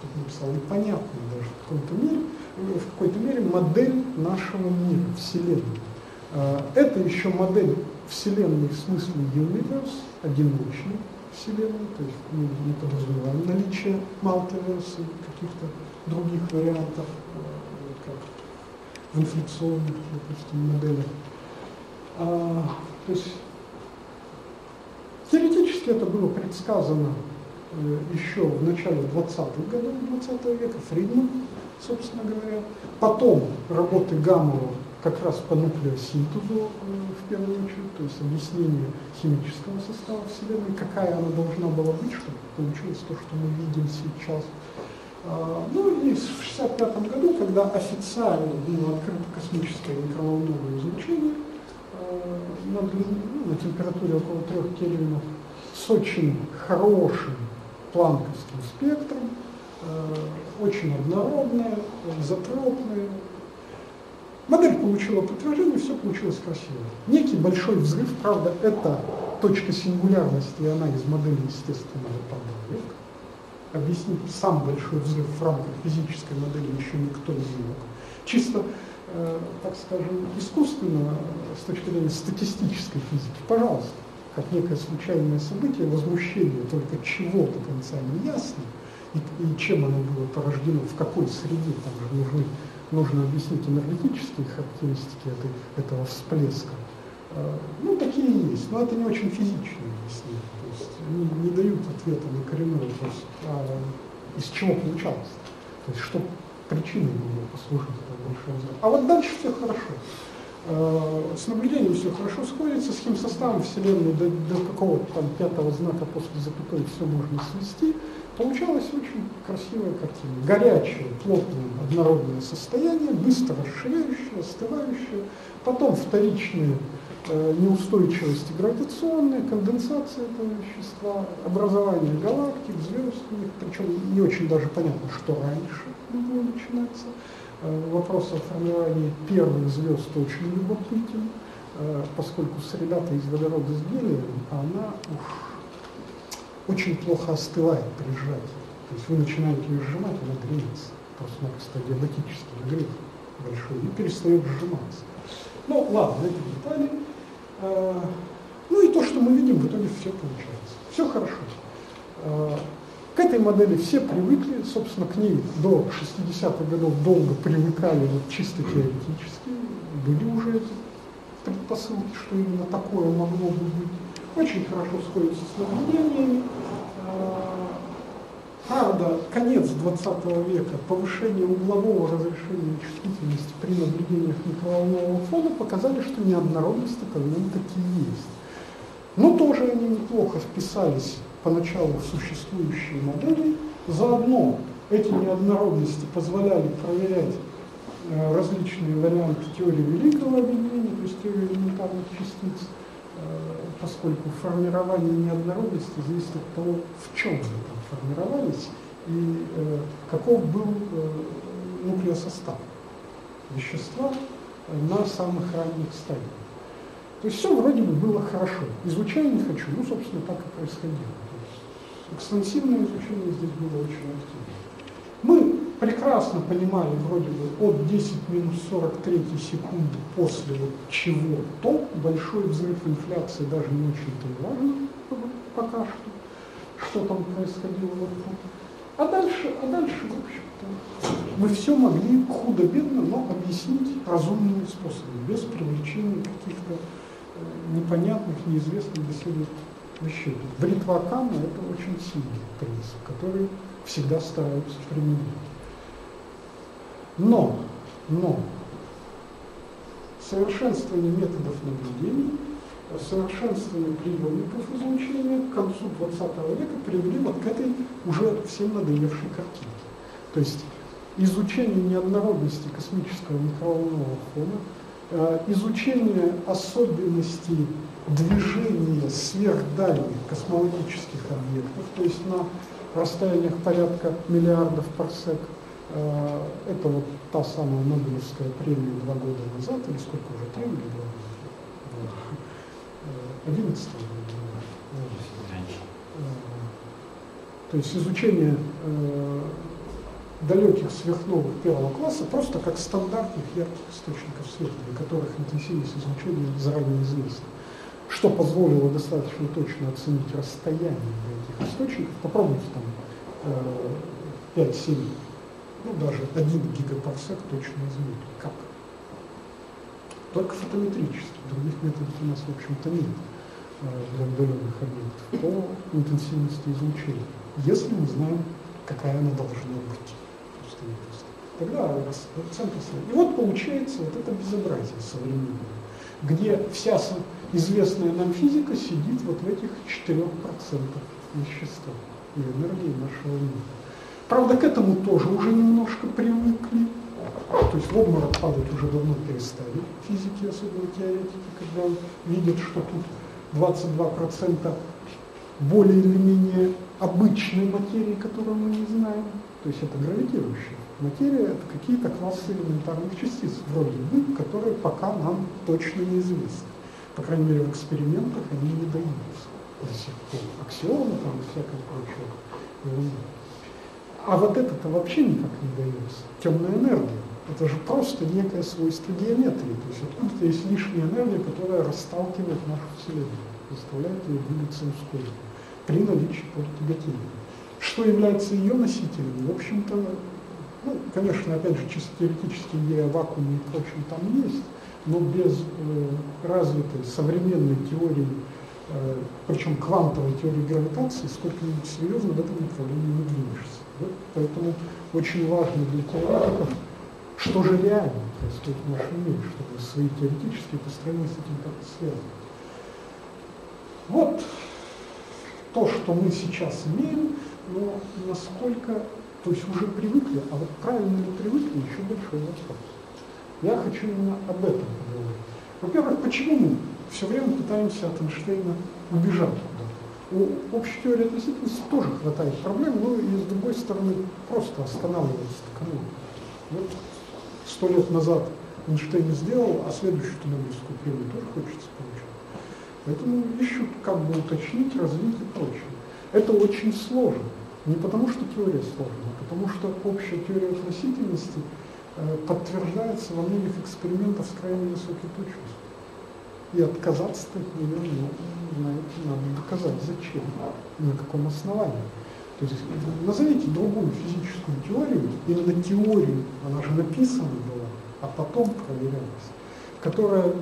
тут написал, и понятная даже в каком-то мере, в какой-то мере модель нашего мира, Вселенной. А, это еще модель Вселенной в смысле universe, одиночной Вселенной, то есть мы не подразумеваем наличие multiverse каких-то других вариантов, э, как в инфляционных, допустим, моделях. А, то есть Теоретически это было предсказано э, еще в начале 20-х годов 20 века, Фридман, собственно говоря. Потом работы Гамова как раз по нуклеосинтезу э, в первую очередь, то есть объяснение химического состава Вселенной, какая она должна была быть, чтобы получилось то, что мы видим сейчас. А, ну и в 1965 году, когда официально было открыто космическое микроволновое излучение, Э, на, ну, на температуре около 3 кельвинов с очень хорошим планковским спектром, э, очень однородная, изотропная. Модель получила подтверждение, все получилось красиво. Некий большой взрыв, правда, это точка сингулярности, и она из модели естественного подобия. Объяснить сам большой взрыв в рамках физической модели еще никто не мог. Чисто Э, так скажем, искусственно, с точки зрения статистической физики, пожалуйста, как некое случайное событие, возмущение только чего до конца не ясно, и, и чем оно было порождено, в какой среде, там же нужны, нужно объяснить энергетические характеристики этой, этого всплеска. Э, ну, такие есть, но это не очень физичные они не дают ответа на коренной вопрос, а из чего получалось, то есть что причиной было послужить большой взрыв. А вот дальше все хорошо. Э, с наблюдением все хорошо сходится, с химсоставом Вселенной до, до какого-то там пятого знака после запятой все можно свести. Получалась очень красивая картина. Горячее, плотное, однородное состояние, быстро расширяющее, остывающее. Потом вторичные неустойчивости гравитационные, конденсация этого вещества, образование галактик, звезд причем не очень даже понятно, что раньше могло начинаться. Э, вопрос о формировании первых звезд очень любопытен, э, поскольку среда-то из водорода с гелием, а она уж очень плохо остывает при сжатии. То есть вы начинаете ее сжимать, она греется. Просто-напросто диабетический нагрев большой и перестает сжиматься. Ну, ладно, это детали. Э, ну и то, что мы видим, в итоге все получается. Все хорошо. К этой модели все привыкли, собственно, к ней до 60-х годов долго привыкали вот чисто теоретически, были уже эти предпосылки, что именно такое могло бы быть. Очень хорошо сходится с наблюдениями. А, правда, конец 20 века, повышение углового разрешения чувствительности при наблюдениях микроволнового фона показали, что неоднородности в такие есть. Но тоже они неплохо вписались поначалу существующие модели. Заодно эти неоднородности позволяли проверять э, различные варианты теории великого объединения, то есть теории элементарных частиц, э, поскольку формирование неоднородности зависит от того, в чем это формировались и э, каков был нуклеосостав вещества на самых ранних стадиях. То есть все вроде бы было хорошо. Изучаю не хочу, ну, собственно, так и происходило. То есть экстенсивное изучение здесь было очень активно. Мы прекрасно понимали вроде бы от 10 минус 43 секунды после вот чего-то, большой взрыв инфляции даже не очень-то важно пока что, что там происходило вокруг. А дальше, а дальше, в общем-то, мы все могли худо-бедно, но объяснить разумными способами, без привлечения каких-то э, непонятных, неизвестных доселе вещей. Бритва Кама – это очень сильный принцип, который всегда стараются применять. Но, но, совершенствование методов наблюдений, совершенствование приемников излучения к концу 20 века привели вот к этой уже всем надоевшей картине. То есть изучение неоднородности космического микроволнового фона, э, изучение особенностей движения сверхдальних космологических объектов, то есть на расстояниях порядка миллиардов парсек. Э, это вот та самая Нобелевская премия два года назад, или сколько уже, три или два года? Э, одиннадцатого года. То есть изучение далеких сверхновых первого класса просто как стандартных ярких источников света, для которых интенсивность излучения заранее известна что позволило достаточно точно оценить расстояние до этих источников. Попробуйте там э, 5-7, ну даже 1 гигапарсек точно измерить. Как? Только фотометрически, других методов у нас, в общем-то, нет э, для отдаленных объектов по интенсивности излучения, если мы знаем, какая она должна быть. Тогда центр И вот получается вот это безобразие современное, где вся известная нам физика сидит вот в этих 4% вещества и энергии нашего мира. Правда, к этому тоже уже немножко привыкли. То есть в обморок падать уже давно перестали физики, особенно теоретики, когда видят, что тут 22% более или менее обычной материи, которую мы не знаем. То есть это гравитирующая материя, это какие-то классы элементарных частиц, вроде бы, которые пока нам точно неизвестны по крайней мере в экспериментах, они не даются до сих пор. Аксиомы там и всякое прочее. А вот это-то вообще никак не дается. Темная энергия. Это же просто некое свойство геометрии. То есть откуда-то есть лишняя энергия, которая расталкивает нашу Вселенную, заставляет ее двигаться ускоренно при наличии полутяготения. Что является ее носителем? В общем-то, ну, конечно, опять же, чисто теоретически идея вакуума и прочем там есть, но без э, развитой современной теории, э, причем квантовой теории гравитации, сколько-нибудь серьезно в этом направлении не двинешься. Да? Поэтому очень важно для теоретиков, что же реально происходит в нашем мире, чтобы свои теоретические построения с этим как-то связывать. Вот то, что мы сейчас имеем, но насколько, то есть уже привыкли, а вот правильно ли привыкли, еще большой вопрос. Я хочу именно об этом поговорить. Во-первых, почему мы все время пытаемся от Эйнштейна убежать туда? У общей теории относительности тоже хватает проблем, но и с другой стороны просто останавливается кому. Вот сто лет назад Эйнштейн сделал, а следующую Нобелевскую премию тоже хочется получить. Поэтому ищут как бы уточнить, развить и прочее. Это очень сложно. Не потому, что теория сложная, а потому что общая теория относительности – Э, подтверждается во многих экспериментах с крайне высокой точностью. И отказаться от нее, ну, надо доказать, зачем, на каком основании. То есть назовите другую физическую теорию, именно теорию, она же написана была, а потом проверялась, которая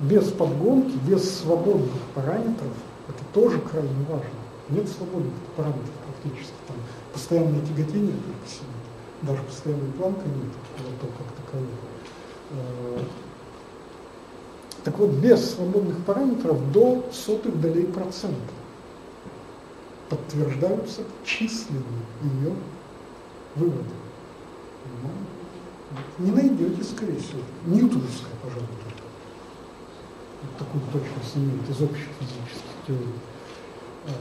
без подгонки, без свободных параметров, это тоже крайне важно. Нет свободных параметров практически, там постоянное тяготение только себе даже постоянной планка нет, вот как таковой. Э, так вот, без свободных параметров до сотых долей процента подтверждаются численные ее выводы. Не найдете, скорее всего, ньютоновская, пожалуй, только. Вот такую точность имеет из общих физических теорий. Э,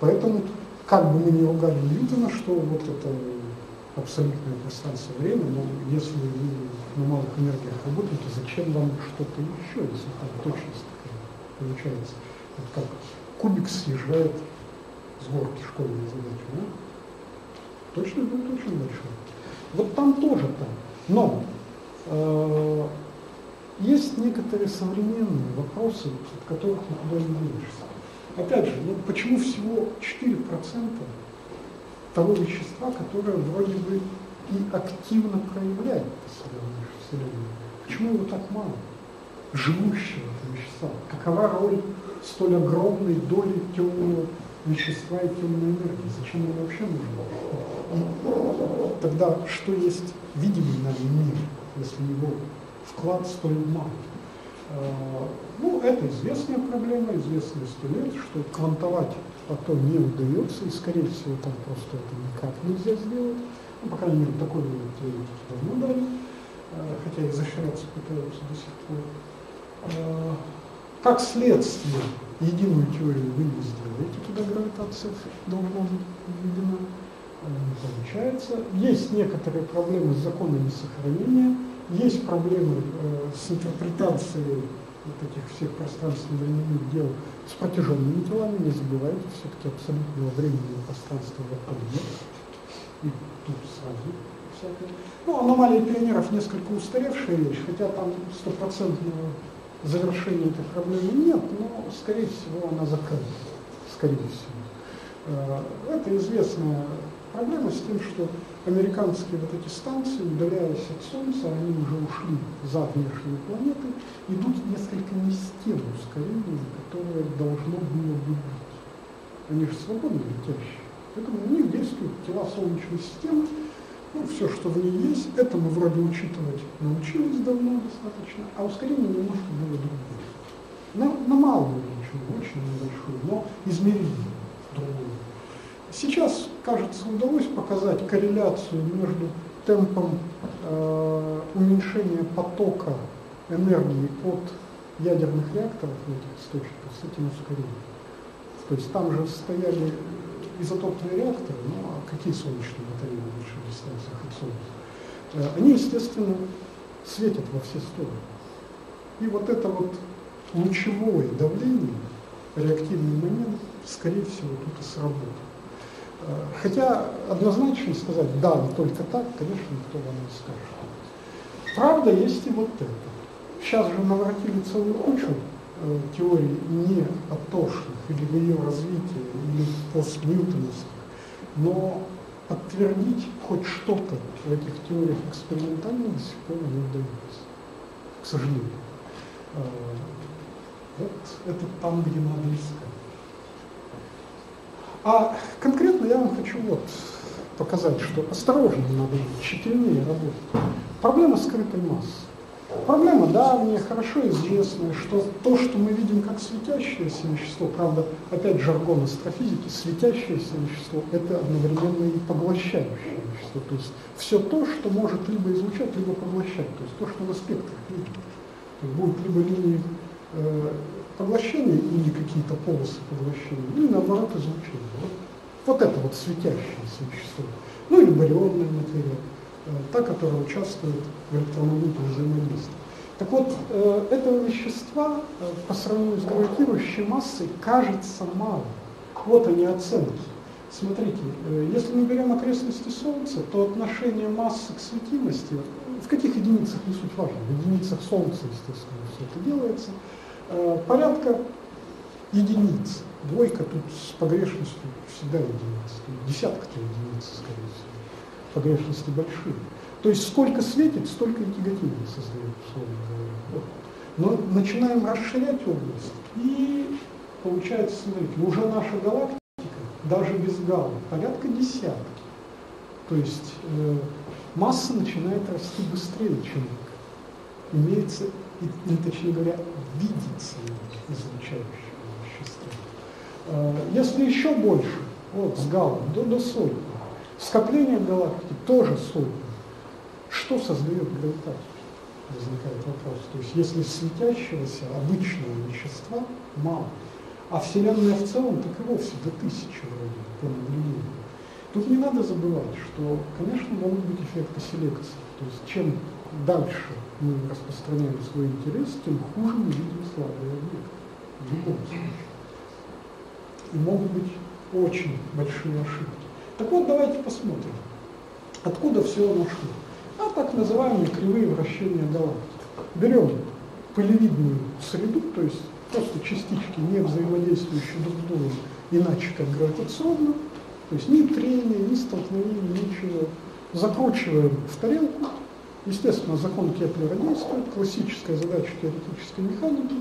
поэтому как бы мы ни ругали Ньютона, что вот это абсолютное пространство время, но если вы на малых энергиях работаете, зачем вам что-то еще, если там точность такая получается? Это как кубик съезжает с горки школьной задачи, да? Точность будет очень большой. Вот там тоже так. Но э, есть некоторые современные вопросы, от которых никуда не денешься. Опять же, ну почему всего 4% того вещества, которое вроде бы и активно проявляет нашей Вселенной? Почему его так мало? Живущего этого вещества. Какова роль столь огромной доли темного вещества и темной энергии? Зачем он вообще нужен? И тогда что есть видимый нами мир, если его вклад столь мал? Ну, это известная проблема, известная сто лет, что квантовать потом не удается, и, скорее всего, там просто это никак нельзя сделать. Ну, по крайней мере, такой теоретики давно дали, а, хотя изощряться пытаются до сих пор. А, как следствие, единую теорию вы не сделаете, туда гравитация должна быть введена, не получается. Есть некоторые проблемы с законами сохранения, есть проблемы э, с интерпретацией вот этих всех пространственно-временных дел с протяженными телами, не забывайте, все-таки абсолютного времени и пространства в этом нет. И тут сразу всякое. Ну, аномалии пионеров несколько устаревшая вещь, хотя там стопроцентного завершения этой проблемы нет, но, скорее всего, она закрыта. Скорее всего. Э, это известная проблема с тем, что американские вот эти станции, удаляясь от Солнца, они уже ушли за внешние планеты, идут несколько не с тем ускорением, которое должно было бы быть. Они же свободно летящие. Поэтому у них действуют тела Солнечной системы, ну, все, что в ней есть, это мы вроде учитывать научились давно достаточно, а ускорение немножко было другое. На, на малую величину, очень небольшую, но измерение другое. Сейчас, кажется, удалось показать корреляцию между темпом э, уменьшения потока энергии от ядерных реакторов в этих источниках с этим ускорением. То есть там же стояли изотопные реакторы, ну а какие солнечные батареи на больших дистанциях от Солнца? Э, они, естественно, светят во все стороны. И вот это вот лучевое давление, реактивный момент, скорее всего, тут и сработает. Хотя однозначно сказать «да, но только так», конечно, никто вам не скажет. Правда, есть и вот это. Сейчас же наворотили целую кучу э, теорий не атошных или в ее развитии, или постньютоновских, но подтвердить хоть что-то в этих теориях экспериментально до сих пор не удается, к сожалению. Э, вот это там, где надо искать. А конкретно я вам хочу вот показать, что осторожно надо быть, тщательнее работать. Проблема скрытой массы. Проблема давняя, хорошо известная, что то, что мы видим как светящееся вещество, правда, опять жаргон астрофизики, светящееся вещество – это одновременно и поглощающее вещество. То есть все то, что может либо излучать, либо поглощать. То есть то, что на спектрах видим. Будет либо линии э, поглощения или какие-то полосы поглощения, или наоборот излучения. Вот, вот это вот светящееся вещество. Ну или барионная материя, э, та, которая участвует в электромагнитном взаимодействии. Так вот, э, этого вещества э, по сравнению с гравитирующей массой кажется мало. Вот они оценки. Смотрите, если мы берем окрестности Солнца, то отношение массы к светимости, в каких единицах не суть важно, в единицах Солнца, естественно, все это делается – Э, порядка единиц. Двойка тут с погрешностью всегда единица. Десятка-то единиц, скорее всего. Погрешности большие. То есть сколько светит, столько и тяготений создает, условно говоря. Вот. Но начинаем расширять область, и получается, смотрите, уже наша галактика, даже без гала, порядка десятки. То есть э, масса начинает расти быстрее, чем имеется или, точнее говоря, видится излучающего вещества. Если еще больше, вот с галом, до, до сотни, скопление галактики тоже сотни, что создает гравитацию? Возникает вопрос. То есть если светящегося обычного вещества мало, А Вселенная в целом так и вовсе до тысячи вроде по наблюдению. Тут не надо забывать, что, конечно, могут быть эффекты селекции. То есть чем дальше мы распространяем свой интерес, тем хуже мы видим слабые объекты. В любом случае. И могут быть очень большие ошибки. Так вот, давайте посмотрим, откуда все оно шло. А так называемые кривые вращения галактик. Берем пылевидную среду, то есть просто частички, не взаимодействующие друг с другом, иначе как гравитационно, то есть ни трения, ни столкновения, ничего. Закручиваем в тарелку, естественно, закон Кеплера действует, классическая задача теоретической механики,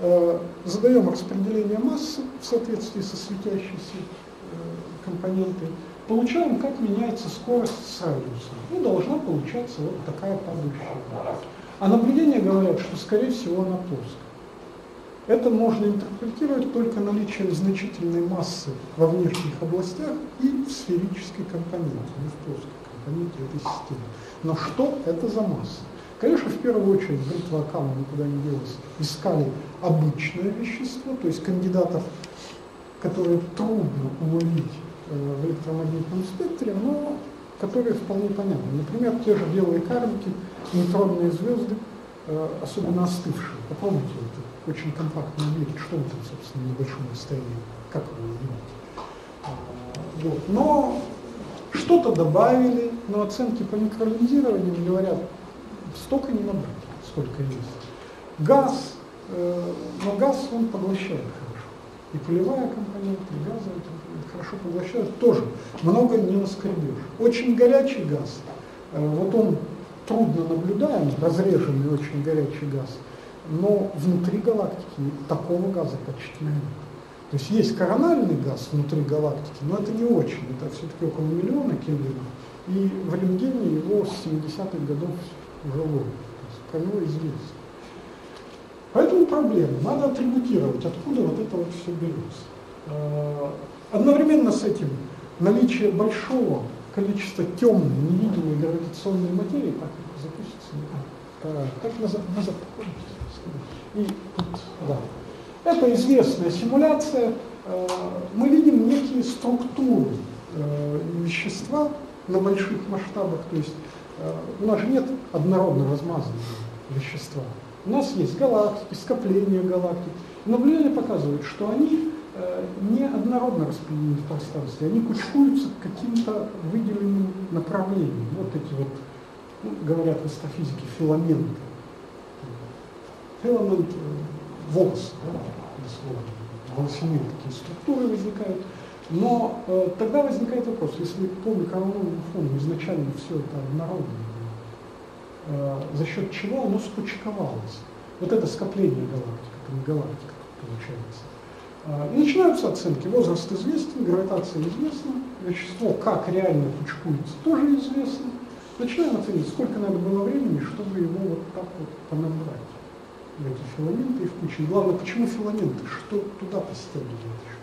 э, задаем распределение массы в соответствии со светящейся э, компонентой, получаем, как меняется скорость с радиусом. И должна получаться вот такая падающая. А наблюдения говорят, что, скорее всего, она плоская. Это можно интерпретировать только наличием значительной массы во внешних областях и в сферической компоненте, не в плоской компоненте этой системы. Но что это за масса? Конечно, в первую очередь бритва Акама никуда не делась. Искали обычное вещество, то есть кандидатов, которые трудно уловить э, в электромагнитном спектре, но которые вполне понятны. Например, те же белые карлики, нейтронные звезды, э, особенно остывшие. Попробуйте это очень компактно увидеть, что это, собственно, в небольшом расстоянии, как вы увидите. А, вот. Но что-то добавили, но оценки по микролинзированию говорят, столько не набрать, сколько есть. Газ, э, но газ он поглощает хорошо. И полевая компонента, и газовая хорошо поглощают, тоже много не наскребешь. Очень горячий газ, э, вот он трудно наблюдаем, разреженный очень горячий газ, но внутри галактики такого газа почти нет. То есть есть корональный газ внутри галактики, но это не очень, это все-таки около миллиона кельвинов, и в рентгене его с 70-х годов уже ловят, про него известно. Поэтому проблема, надо атрибутировать, откуда вот это вот все берется. Э, одновременно с этим наличие большого количества темной, невидимой гравитационной материи, так запустится, так, так назад, назад, и тут, да. Это известная симуляция. Э, мы видим некие структуры э, вещества на больших масштабах, то есть э, у нас же нет однородно размазанного вещества. У нас есть галактики, скопления галактик. Наблюдения показывают, что они не однородно распределены в пространстве, они кучкуются к каким-то выделенным направлениям. Вот эти вот, ну, говорят в астрофизике, филаменты. Филамент волос, да, волосяные такие структуры возникают. Но э, тогда возникает вопрос, если по микроволновому фону изначально все это однородно э, за счет чего оно скучковалось? Вот это скопление галактик, это не галактика получается. Э, и начинаются оценки. Возраст известен, гравитация известна, вещество как реально кучкуется тоже известно. Начинаем оценивать, сколько надо было времени, чтобы его вот так вот понабрать эти филаменты и в куче. главное, почему филаменты? Что туда постягивает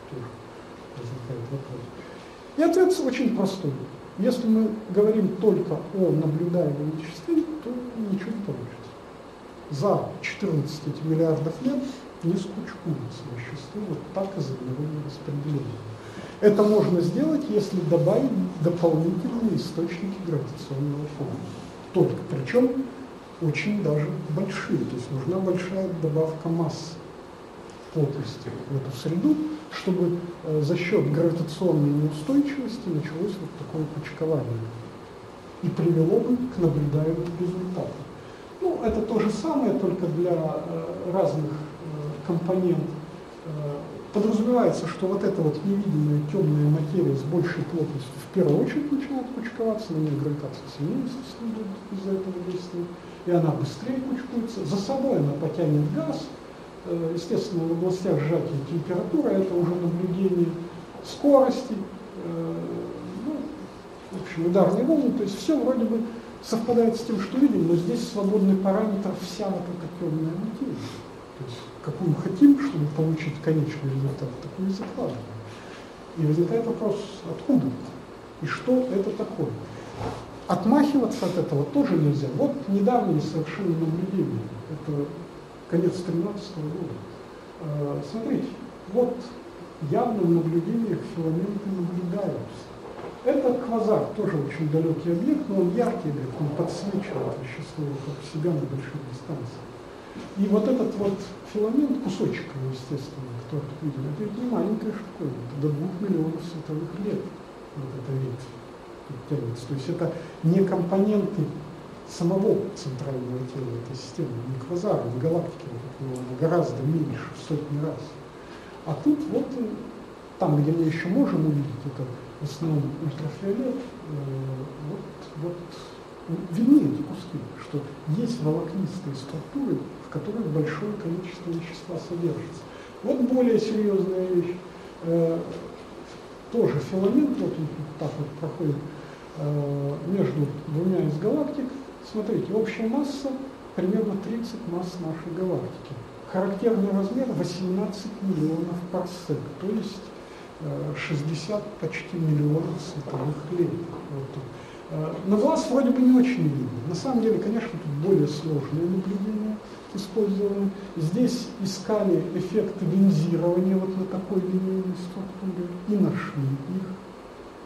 возникает вопрос. И ответ очень простой. Если мы говорим только о наблюдаемом веществе, то ничего не получится. За 14 миллиардов лет не скучкуется вещество вот так из одновременного распределения. Это можно сделать, если добавить дополнительные источники гравитационного фона. Только, причем очень даже большие, то есть нужна большая добавка массы плотности в эту среду, чтобы э, за счет гравитационной неустойчивости началось вот такое почкование и привело бы к наблюдаемым результатам. Ну, это то же самое, только для э, разных э, компонент. Подразумевается, что вот эта вот невидимая темная материя с большей плотностью в первую очередь начинает почковаться, на ней гравитация сильнее, естественно, из-за этого действия и она быстрее кучкуется. За собой она потянет газ, естественно, в областях сжатия температуры, это уже наблюдение скорости, э, ну, в общем, ударные волны, то есть все вроде бы совпадает с тем, что видим, но здесь свободный параметр вся эта темная материя. То есть какую хотим, чтобы получить конечный результат, такую и закладываем. И возникает вопрос, откуда это? И что это такое? Отмахиваться от этого тоже нельзя. Вот недавние совершенно наблюдения, это конец 13 -го года. Э, смотрите, вот явном наблюдениях филаменты наблюдаются. Этот квазар тоже очень далекий объект, но он яркий объект, он подсвечивает вещество вокруг себя на большой дистанции. И вот этот вот филамент, кусочек естественно, который тут видим, это не маленькая штуковина, это до двух миллионов световых лет вот эта ветвь тянется. То есть это не компоненты самого центрального тела этой системы, не галактики, вот, она гораздо меньше, в сотни раз. А тут вот там, где мы еще можем увидеть это в основном ультрафиолет, э, вот, вот видны эти куски, что есть волокнистые структуры, в которых большое количество вещества содержится. Вот более серьезная вещь. Э, тоже филамент, вот он так вот проходит э, между двумя из галактик. Смотрите, общая масса примерно 30 масс нашей галактики. Характерный размер 18 миллионов парсек, то есть 60 почти миллионов световых лет. Вот э, На глаз вроде бы не очень видно. На самом деле, конечно, тут более сложные наблюдения использованы. Здесь искали эффекты линзирования вот на такой линейной структуре и нашли их.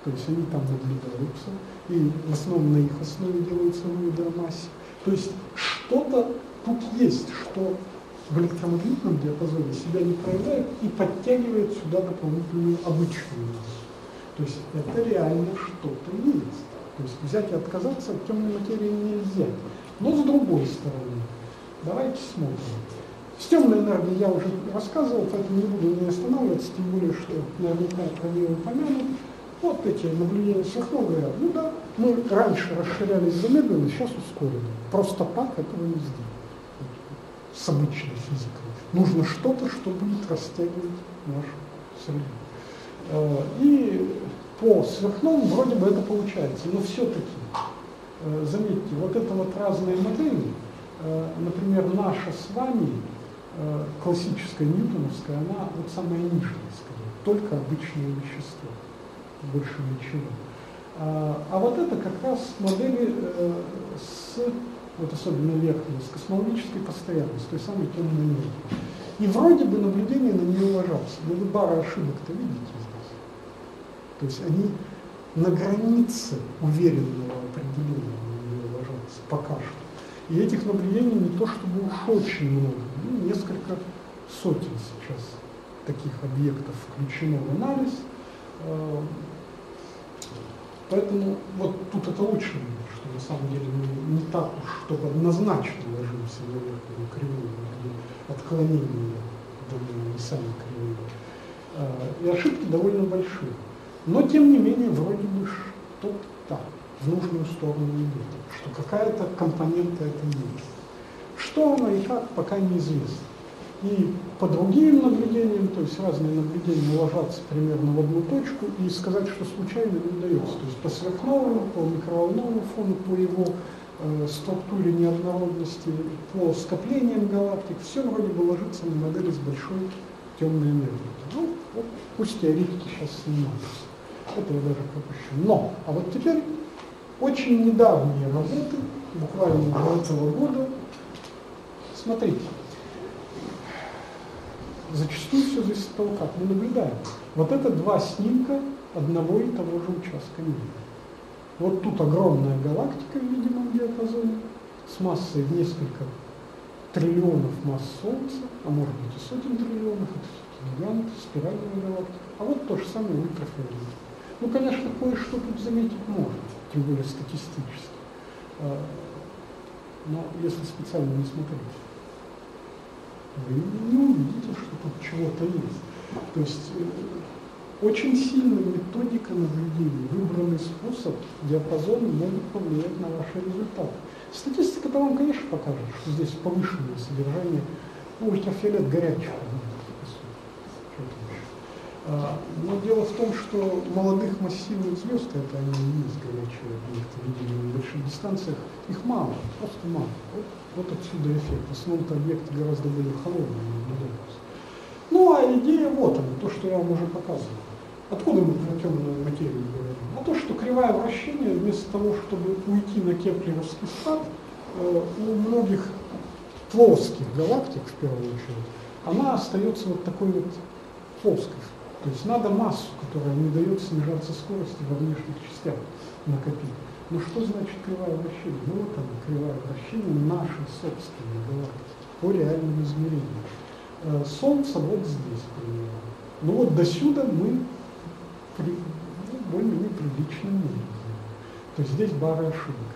То есть они там наблюдаются, и в основном на их основе делаются выводы о массе. То есть что-то тут есть, что в электромагнитном диапазоне себя не проявляет и подтягивает сюда дополнительную обычную массу. То есть это реально что-то есть. То есть взять и отказаться от темной материи нельзя. Но с другой стороны, давайте смотрим. С темной энергией я уже рассказывал, поэтому не буду не останавливаться, тем более, что наверняка про нее упомянут. Вот эти наблюдения сверхновой говорят, ну да, мы раньше расширялись замедленно, сейчас ускорили. Просто так этого не сделать с обычной физикой. Нужно что-то, что будет растягивать нашу среду. Э, и по сверхновым вроде бы это получается, но все-таки, э, заметьте, вот это вот разные модели, э, например, наша с вами, классическая ньютоновская, она вот самая нижняя, скорее, только обычное вещество, больше ничего. А вот это как раз модели с вот особенно верхняя, с космологической постоянностью, той самой темной энергии. И вроде бы наблюдение на нее ложатся, но вы бары ошибок-то видите здесь. То есть они на границе уверенного определения на нее ложатся пока что. И этих наблюдений не то чтобы уж очень много, ну, несколько сотен сейчас таких объектов включено в анализ. Поэтому вот тут это лучше что на самом деле мы не так уж, чтобы однозначно ложимся на верхнюю кривую, где отклонения довольно сами кривые. А, и ошибки довольно большие. Но тем не менее, вроде бы что-то в нужную сторону идет, что какая-то компонента это есть. Что оно и как, пока неизвестно. И по другим наблюдениям, то есть разные наблюдения ложатся примерно в одну точку, и сказать, что случайно не удается. То есть по сверхновому, по микроволновому фону, по его э, структуре неоднородности, по скоплениям галактик, все вроде бы ложится на модели с большой темной энергией. Ну, вот пусть теоретики сейчас снимаются. Я даже пропущу. Но, а вот теперь очень недавние работы, буквально до этого года, смотрите, зачастую все зависит от того, как мы наблюдаем. Вот это два снимка одного и того же участка мира. Вот тут огромная галактика в видимом диапазоне с массой в несколько триллионов масс Солнца, а может быть и сотен триллионов, это гигант, спиральная галактика. А вот то же самое ультрафиолет. Ну, конечно, кое-что тут заметить можно, тем более статистически. А, но если специально не смотреть вы не увидите, что тут чего-то есть. То есть э, очень сильная методика наблюдения, выбранный способ, диапазон могут повлиять на ваши результаты. Статистика-то вам, конечно, покажет, что здесь повышенное содержание, ну, ультрафиолет горячий, а, но дело в том, что молодых массивных звезд, это они и есть горячие объекты, видимо, на больших дистанциях, их мало, просто мало. Вот, отсюда эффект. В основном-то объекты гораздо более холодные. Ну, а идея вот она, то, что я вам уже показывал. Откуда мы про темную материю говорим? А то, что кривая вращения, вместо того, чтобы уйти на кеплеровский спад, э, у многих плоских галактик, в первую очередь, она остается вот такой вот плоскость. То есть надо массу, которая не дает снижаться скорости во внешних частях накопить. Но что значит кривая вращения? Ну вот она, кривая вращения нашей собственной галактики по реальным измерениям. Э, Солнце вот здесь примерно. Ну вот до сюда мы при, ну, более-менее прилично меряем. То есть здесь бары ошибок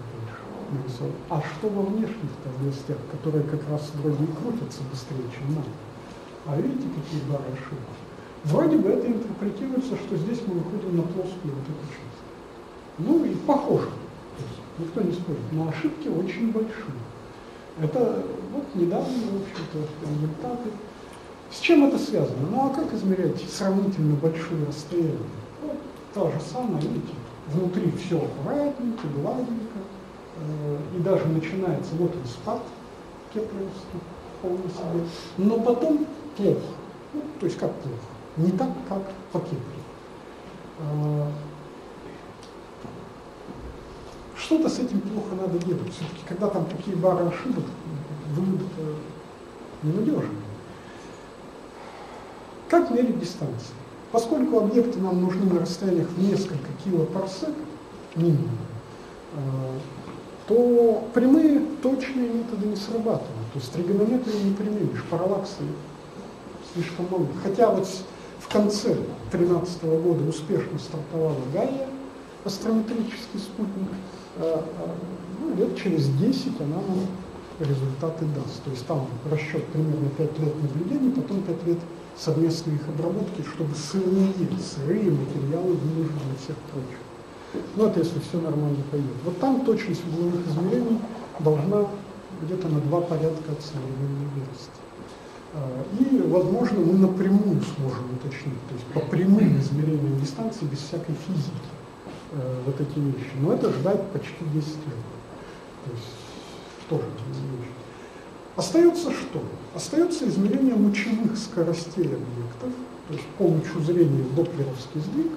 нарисованы. А что во внешних областях, которые как раз вроде и крутятся быстрее, чем нам? А видите, какие бары ошибок? Вроде бы это интерпретируется, что здесь мы выходим на плоскую вот эту. Ну и похоже. Никто не спорит. Но ошибки очень большие. Это вот недавние, в общем-то, результаты. С чем это связано? Ну а как измерять сравнительно большие расстояния? Вот та же самая, видите, внутри все аккуратненько, гладенько, э, и даже начинается, вот он спад кеплеровский, вполне себе, но потом плохо. Ну, то есть как плохо? Не так, как по Кеплеру. Э, что-то с этим плохо надо делать. Все-таки, когда там такие бары ошибок, вывод ненадежный. Как мерить дистанции? Поскольку объекты нам нужны на расстояниях в несколько килопарсек, минимум, э, то прямые точные методы не срабатывают. То есть тригонометрию не применишь, параллаксы слишком много. Хотя вот в конце 2013 года успешно стартовала Гайя, астрометрический спутник, э, э, ну, лет через 10 она нам результаты даст. То есть там расчет примерно 5 лет наблюдений, потом 5 лет совместной их обработки, чтобы сырые, сырые материалы выложить для всех прочих. Ну, это если все нормально пойдет. Вот там точность угловых измерений должна где-то на два порядка от современной вырасти. А, и, возможно, мы напрямую сможем уточнить, то есть по прямым измерениям дистанции, без всякой физики, э, вот эти вещи. Но это ждать почти 10 лет. То есть тоже очень. Остается что? Остается измерение лучевых скоростей объектов, то есть помощью зрения доплеровский сдвиг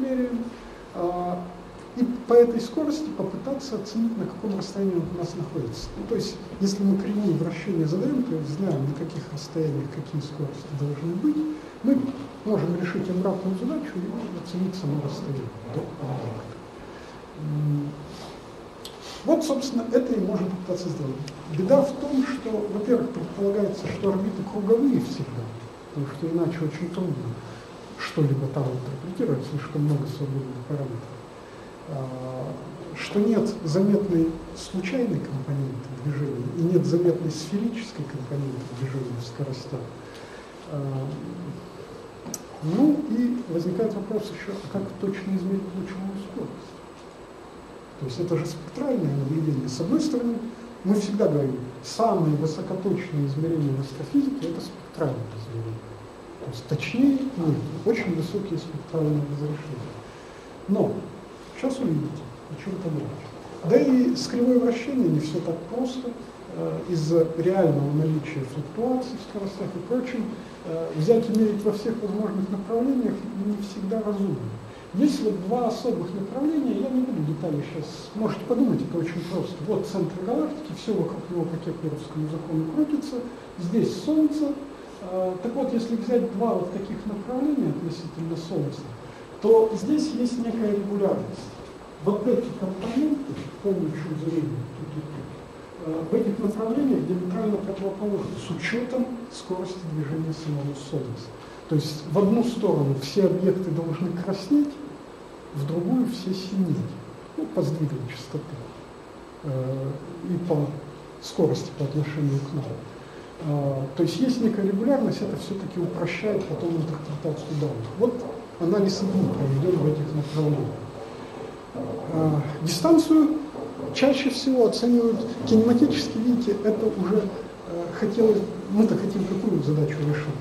меряем, а, и по этой скорости попытаться оценить, на каком расстоянии он у нас находится. Ну, то есть, если мы кривую вращения задаем, то есть знаем, на каких расстояниях какие скорости должны быть, мы можем решить обратную задачу и оценить само расстояние до объекта. Вот, собственно, это и можно попытаться сделать. Беда в том, что, во-первых, предполагается, что орбиты круговые всегда, потому что иначе очень трудно что-либо там интерпретировать, слишком много свободных параметров. А, что нет заметной случайной компоненты движения и нет заметной сферической компоненты движения в. Ну и возникает вопрос еще, а как точно измерить лучевую скорость? То есть это же спектральное наблюдение. С одной стороны, мы всегда говорим, самые высокоточные измерения в астрофизике – это спектральные измерения. То есть точнее нет, очень высокие спектральные разрешения. Но сейчас увидите, о чем то речь. Да и с кривой вращения не все так просто. Э, из-за реального наличия флуктуаций в скоростях и прочем, э, взять и мерить во всех возможных направлениях не всегда разумно. Есть вот два особых направления, я не буду детали сейчас, можете подумать, это очень просто. Вот центр галактики, все вокруг него по Кеплеровскому закону крутится, здесь Солнце. А, так вот, если взять два вот таких направления относительно Солнца, то здесь есть некая регулярность. Вот эти компоненты, помощью зрения, тут и тут, в этих направлениях диаметрально противоположны, с учетом скорости движения самого Солнца. То есть в одну сторону все объекты должны краснеть, в другую все синеть, ну, по сдвигам частоты э, и по скорости по отношению к нам. Э, то есть есть некая регулярность, это все-таки упрощает потом интерпретацию данных. Вот анализ ИГУ проведен в этих направлениях. Э, дистанцию чаще всего оценивают кинематически, видите, это уже э, хотелось, мы-то хотим какую задачу решить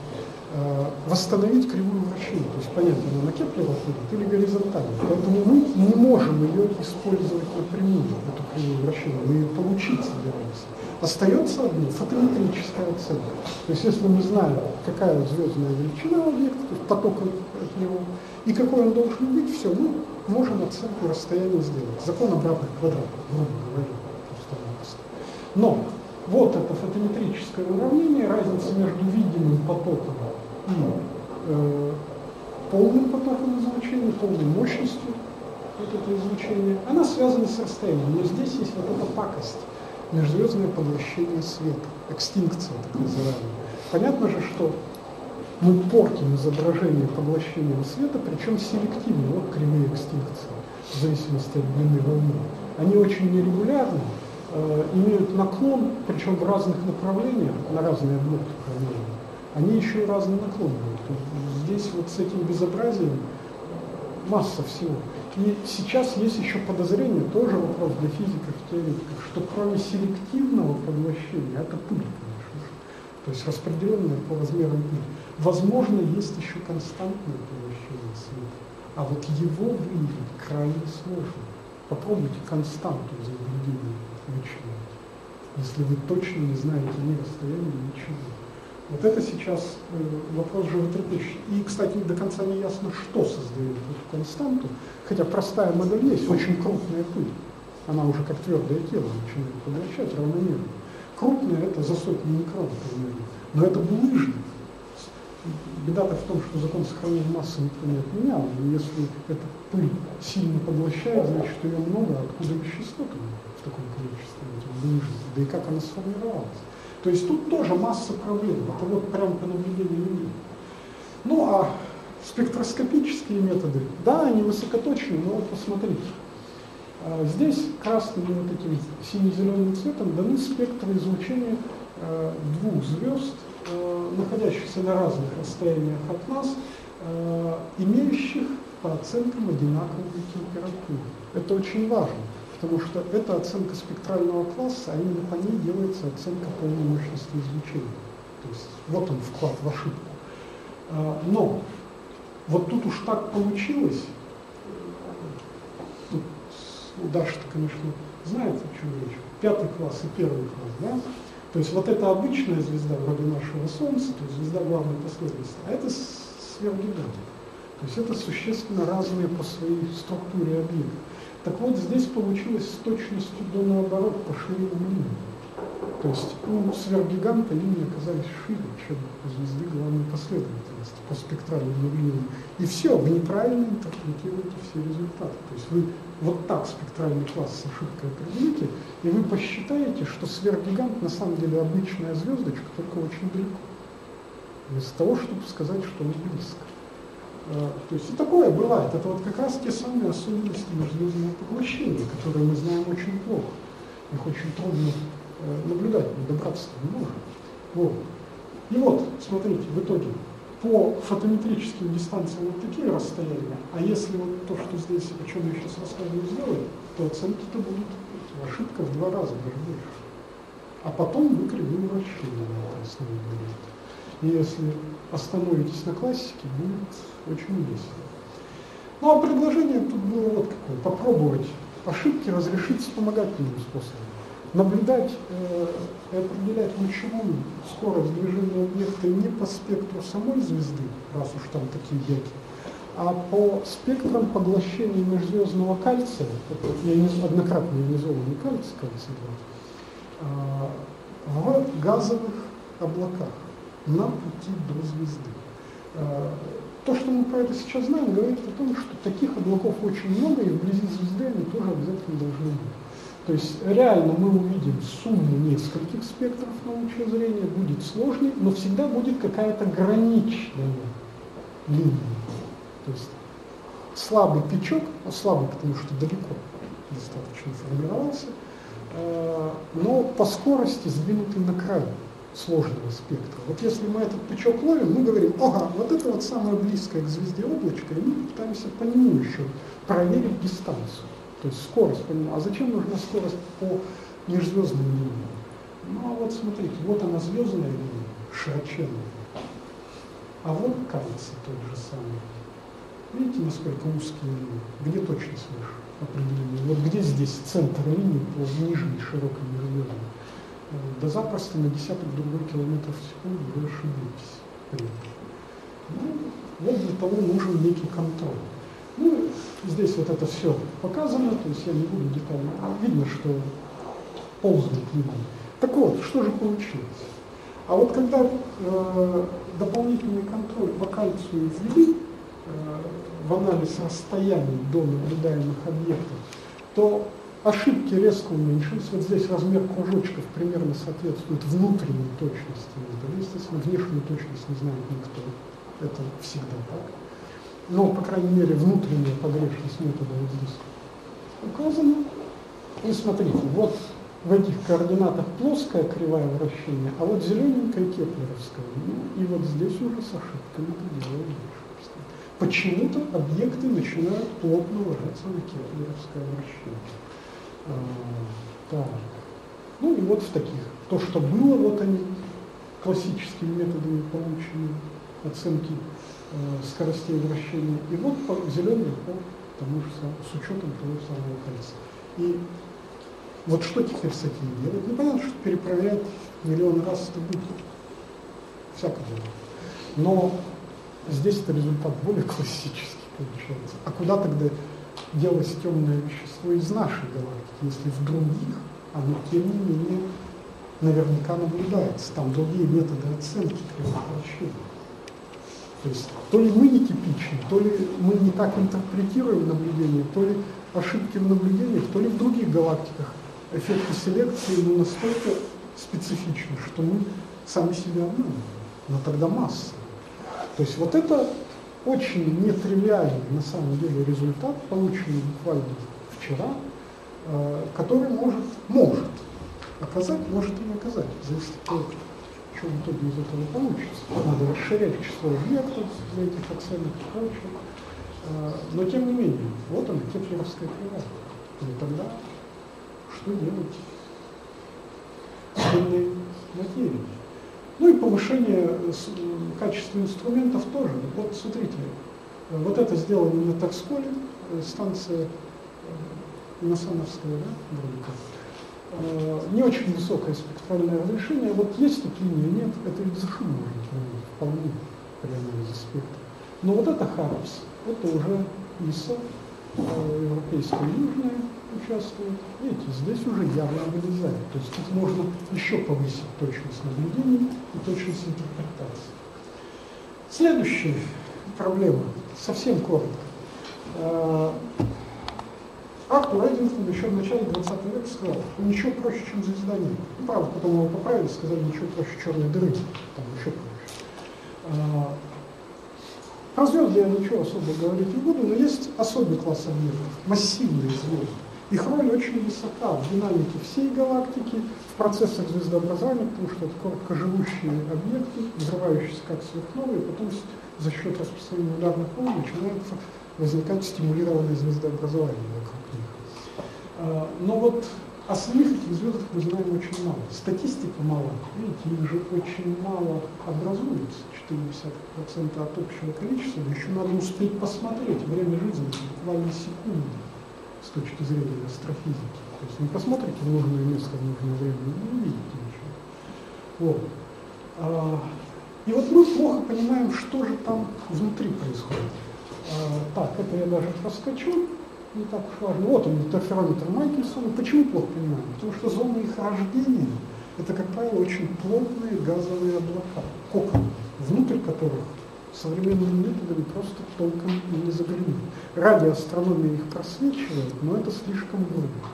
Э, восстановить кривую вращения. То есть понятно, она на Кеплера ходит или горизонтально. Поэтому мы не можем ее использовать напрямую, эту кривую вращения. Мы ее получить собираемся. Остается одно – фотометрическая оценка. То есть если мы знаем, какая звездная величина объекта, то есть поток от него, и какой он должен быть, все, мы можем оценку расстояния сделать. Закон обратных квадратов, грубо говоря. Но вот это фотометрическое уравнение, разница между видимым потоком и э, полным потоком излучения, полной мощностью вот это излучение, она связана с расстоянием. Но здесь есть вот эта пакость, межзвездное поглощение света, экстинкция так называемая. Понятно же, что мы портим изображение поглощения света, причем селективно, вот кривые экстинкции, в зависимости от длины волны. Они очень нерегулярны, э, имеют наклон, причем в разных направлениях, на разные объекты управления. Они еще и разный наклон Здесь вот с этим безобразием масса всего. И сейчас есть еще подозрение, тоже вопрос для физиков, теоретиков, что кроме селективного поглощения, это пыль, конечно то есть распределенная по размерам пыль, возможно, есть еще константное поглощение света. А вот его выявить крайне сложно. Попробуйте константу за наблюдением вычислить, если вы точно не знаете ни расстояния, ничего. Вот это сейчас э, вопрос животрепещущий. И, кстати, до конца не ясно, что создает эту константу, хотя простая модель есть, очень крупная пыль. Она уже как твердое тело начинает поглощать равномерно. Крупная это за сотни микрон примерно, но это булыжник. Беда-то в том, что закон сохранения массы никто не отменял, и если эта пыль сильно поглощает, значит ее много, откуда вещество в таком количестве, этих да и как она сформировалась. То есть тут тоже масса проблем. Это вот прям по наблюдению людей. Ну а спектроскопические методы, да, они высокоточные, но вот посмотрите. А, здесь красным вот этим сине-зеленым цветом даны спектры излучения а, двух звезд, находящихся на разных расстояниях от нас, имеющих по оценкам одинаковую температуру. Это очень важно потому что это оценка спектрального класса, а именно по ней делается оценка полной мощности излучения. То есть вот он вклад в ошибку. А, но вот тут уж так получилось, тут Даша-то, конечно, знает, о чем речь, пятый класс и первый класс, да? То есть вот это обычная звезда, вроде нашего Солнца, то есть звезда главной последовательности, а это сверхгигант. То есть это существенно разные по своей структуре объекты. Так вот, здесь получилось с точностью до наоборот по ширине линии. То есть у сверхгиганта линии оказались шире, чем у звезды главной последовательности по спектральным явлениям. И все, вы неправильно интерпретируете все результаты. То есть вы вот так спектральный класс ошибкой определите, и вы посчитаете, что сверхгигант на самом деле обычная звездочка, только очень далеко. Вместо того, чтобы сказать, что он близко. А, то есть и такое бывает. Это вот как раз те самые особенности межзвездного поглощения, которые мы знаем очень плохо. Их очень трудно э, наблюдать, добраться не можем. Вот. И вот, смотрите, в итоге, по фотометрическим дистанциям вот такие расстояния, а если вот то, что здесь, о чем я сейчас рассказываю, сделать, то оценки-то будут, ошибка в два раза даже больше. А потом вы кривым вращением на этой основе. И если остановитесь на классике, будет очень весело. Ну а предложение тут было вот какое. Попробовать ошибки разрешить вспомогательным способом. Наблюдать э, и определять лучевую скорость движения объекта не по спектру самой звезды, раз уж там такие беки, а по спектрам поглощения межзвездного кальция, это однократно ионизованный кальций, кальций 2, э, в газовых облаках на пути до звезды. А, то, что мы про это сейчас знаем, говорит о том, что таких облаков очень много, и вблизи звезды они тоже обязательно должны быть. То есть реально мы увидим сумму нескольких спектров на луче зрения, будет сложный, но всегда будет какая-то граничная линия. То есть слабый печок, а слабый, потому что далеко достаточно формировался, а, но по скорости сдвинутый на край сложного спектра. Вот если мы этот пучок ловим, мы говорим, ага, вот это вот самое близкое к звезде облачко, и мы пытаемся по нему еще проверить дистанцию, то есть скорость по нему. А зачем нужна скорость по межзвездным линиям? Ну а вот смотрите, вот она звездная линия, широченная, а вот кажется тот же самый. Видите, насколько узкие линии? Где точность выше определение? Вот где здесь центр линии по нижней широкой межзвездной? да запросто на десяток другой километров в секунду вы ошибетесь. Ну, вот для того нужен некий контроль. Ну, здесь вот это все показано, то есть я не буду детально. Видно, что ползает линия. Так вот, что же получилось? А вот когда э, дополнительный контроль вакансию ввели э, в анализ расстояний до наблюдаемых объектов, то ошибки резко уменьшились. Вот здесь размер кружочков примерно соответствует внутренней точности метода. Естественно, внешнюю точность не знает никто. Это всегда так. Но, по крайней мере, внутренняя погрешность метода вот здесь указана. И смотрите, вот в этих координатах плоская кривая вращения, а вот зелененькая кеплеровская. Ну, и вот здесь уже с ошибками это дело. Почему-то объекты начинают плотно ложиться на кеплеровское вращение. А, так. Ну и вот в таких. То, что было, вот они классическими методами получены оценки скоростей вращения. И вот зеленый по тому же самому, с учетом того же самого кольца. И вот что теперь с этим делать? Ну, понятно, что перепроверять миллион раз это будет. Всяко дело. Но здесь это результат более классический получается. А куда тогда делать темное вещество из нашей галактики, если в других оно, тем не менее, наверняка наблюдается. Там другие методы оценки кривых вращений. То есть то ли мы нетипичны, то ли мы не так интерпретируем наблюдение, то ли ошибки в наблюдениях, то ли в других галактиках эффекты селекции ну, настолько специфичны, что мы сами себя обманываем. Но тогда масса. То есть вот это очень нетривиальный на самом деле результат, полученный буквально вчера, э, который может, может оказать, может и не оказать, зависит от того, что в итоге из этого получится. Надо расширять число объектов для этих оценок и прочее. Э, но тем не менее, вот она, кеплеровская кривая. И тогда что делать с темной материей. Ну и повышение э, качества инструментов тоже. Вот смотрите, вот это сделано на Таксколе, э, станция Насановская, да, вроде как. Не очень высокое спектральное разрешение. Вот есть тут линия, нет, это и за шум можно проводить, вполне при анализе спектра. Но вот это Харпс, это уже ИСа, европейская южная, участвуют. Видите, здесь уже явно вылезает. То есть тут можно еще повысить точность наблюдений и точность интерпретации. Следующая проблема, совсем коротко. А, Артур Эдинсон еще в начале 20 века сказал, что ничего проще, чем звезда нет. Ну, правда, потом его поправили, сказали, ничего проще черной дыры, там еще проще. А, про звезды я ничего особо говорить не буду, но есть особый класс объектов, массивные звезды. Их роль очень высока в динамике всей галактики, в процессах звездообразования, потому что это короткоживущие объекты, взрывающиеся как сверхновые, потом за счет распространения ударных волн начинает возникать стимулированное звездообразование вокруг но вот о самих этих звездах мы знаем очень мало. Статистика мала. Видите, их же очень мало образуется, 40% от общего количества. Еще надо успеть посмотреть. Время жизни буквально секунды с точки зрения астрофизики. То есть не посмотрите в нужное место в нужное время, не увидите ничего. Вот. А, и вот мы плохо понимаем, что же там внутри происходит. А, так, это я даже проскочу, не так уж важно. Вот он, интерферометр Майкельсона. Почему плохо понимаем? Потому что зоны их рождения – это, как правило, очень плотные газовые облака, коконы, внутрь которых современными методами просто толком не заглянуть. Радиоастрономия их просвечивает, но это слишком грубо.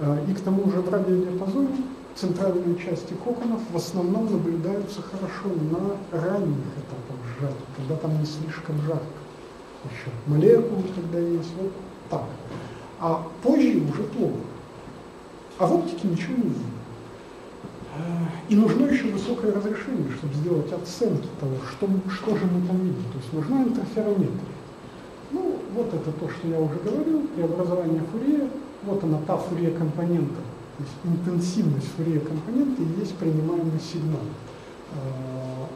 А, и к тому же в радиодиапазоне центральные части коконов в основном наблюдаются хорошо на ранних этапах сжатия, когда там не слишком жарко. Еще молекулы, когда есть, вот так. А позже уже плохо. А в оптике ничего не видно. И нужно еще высокое разрешение, чтобы сделать оценки того, что, что же мы там видим. То есть нужна интерферометрия. Ну, вот это то, что я уже говорил, преобразование фурье. Вот она, та фурье компонента. То есть интенсивность фурье компонента и есть принимаемый сигнал. А,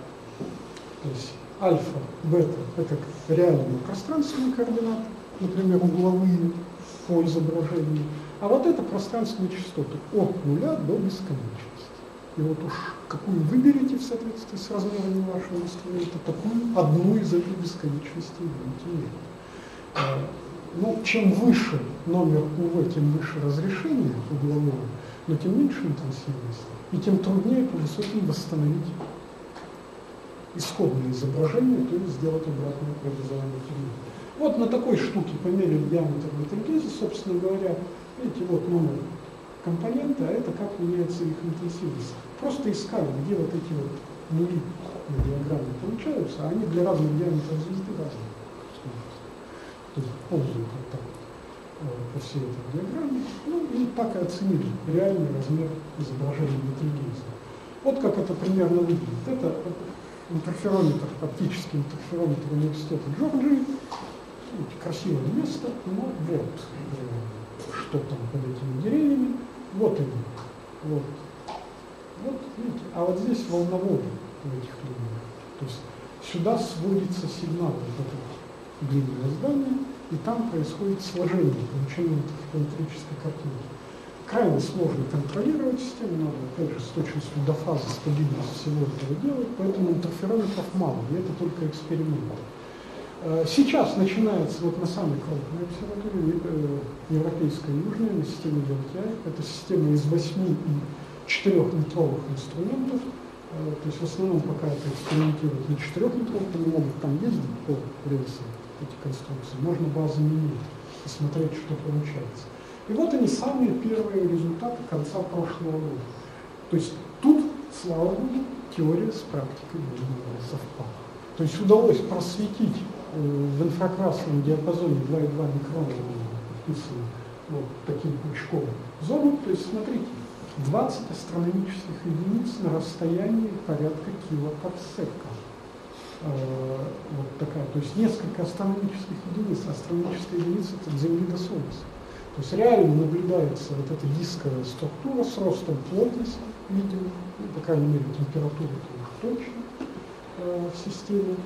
то есть альфа, бета – это реальные пространственные координаты, например, угловые по изображению. А вот это пространственные частоты от нуля до бесконечности. И вот уж какую выберете в соответствии с размерами вашего инструмента, такую одну из этих бесконечностей будете иметь. А, ну, чем выше номер УВ, тем выше разрешение угловое, но тем меньше интенсивность, и тем труднее по высотам восстановить исходное изображение, то есть сделать обратное преобразование фигуры. Вот на такой штуке померили диаметр Бетельгейзе, собственно говоря, видите, вот номер компонента, а это как меняется их интенсивность. Просто искали, где вот эти вот нули на диаграмме получаются, а они для разных диаметров звезды разные. То есть ползают вот так э, по всей этой диаграмме, ну и так и оценили реальный размер изображения Бетельгейза. Вот как это примерно выглядит. Это интерферометр, оптический интерферометр университета Джорджии, красивое место, но вот э, что там под этими деревьями, вот они, вот. Вот, видите, а вот здесь волноводы в этих линиях. То есть сюда сводится сигнал вот это длинное здание, и там происходит сложение, получение интерферометрической картинки. Крайне сложно контролировать систему, надо, опять же, с точностью до фазы стабильность всего этого делать, поэтому интерферометров мало, и это только эксперимент. Э, сейчас начинается вот на самой крупной обсерватории, э, европейская южная, на системе DLTI. Это система из 8 и 4-метровых инструментов. Э, то есть в основном пока это экспериментируют на 4-метровых, они могут там ездить по рельсам, эти конструкции. Можно базы менять, посмотреть, что получается. И вот они самые первые результаты конца прошлого года. То есть тут, слава богу, теория с практикой совпала. То есть удалось просветить в инфракрасном диапазоне 2,2 микрона описаны вот таким пучком зону. То есть смотрите, 20 астрономических единиц на расстоянии порядка килопарсека. Э, вот такая, то есть несколько астрономических единиц, астрономическая единица это от Земли до Солнца. То есть реально наблюдается вот эта дисковая структура с ростом плотности, видимо, ну, по крайней мере температура уж точно э, в системе.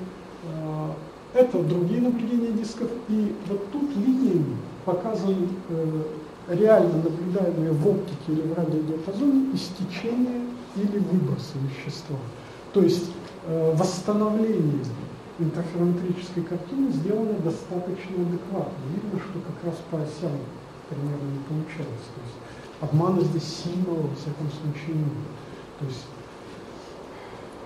Э, это другие наблюдения дисков. И вот тут линиями показаны э, реально наблюдаемые в оптике или в радиодиапазоне истечение или выбросы вещества. То есть э, восстановление интерферометрической картины сделано достаточно адекватно. Видно, что как раз по осям примерно не получается. То есть обмана здесь сильного, во всяком случае, нет. То есть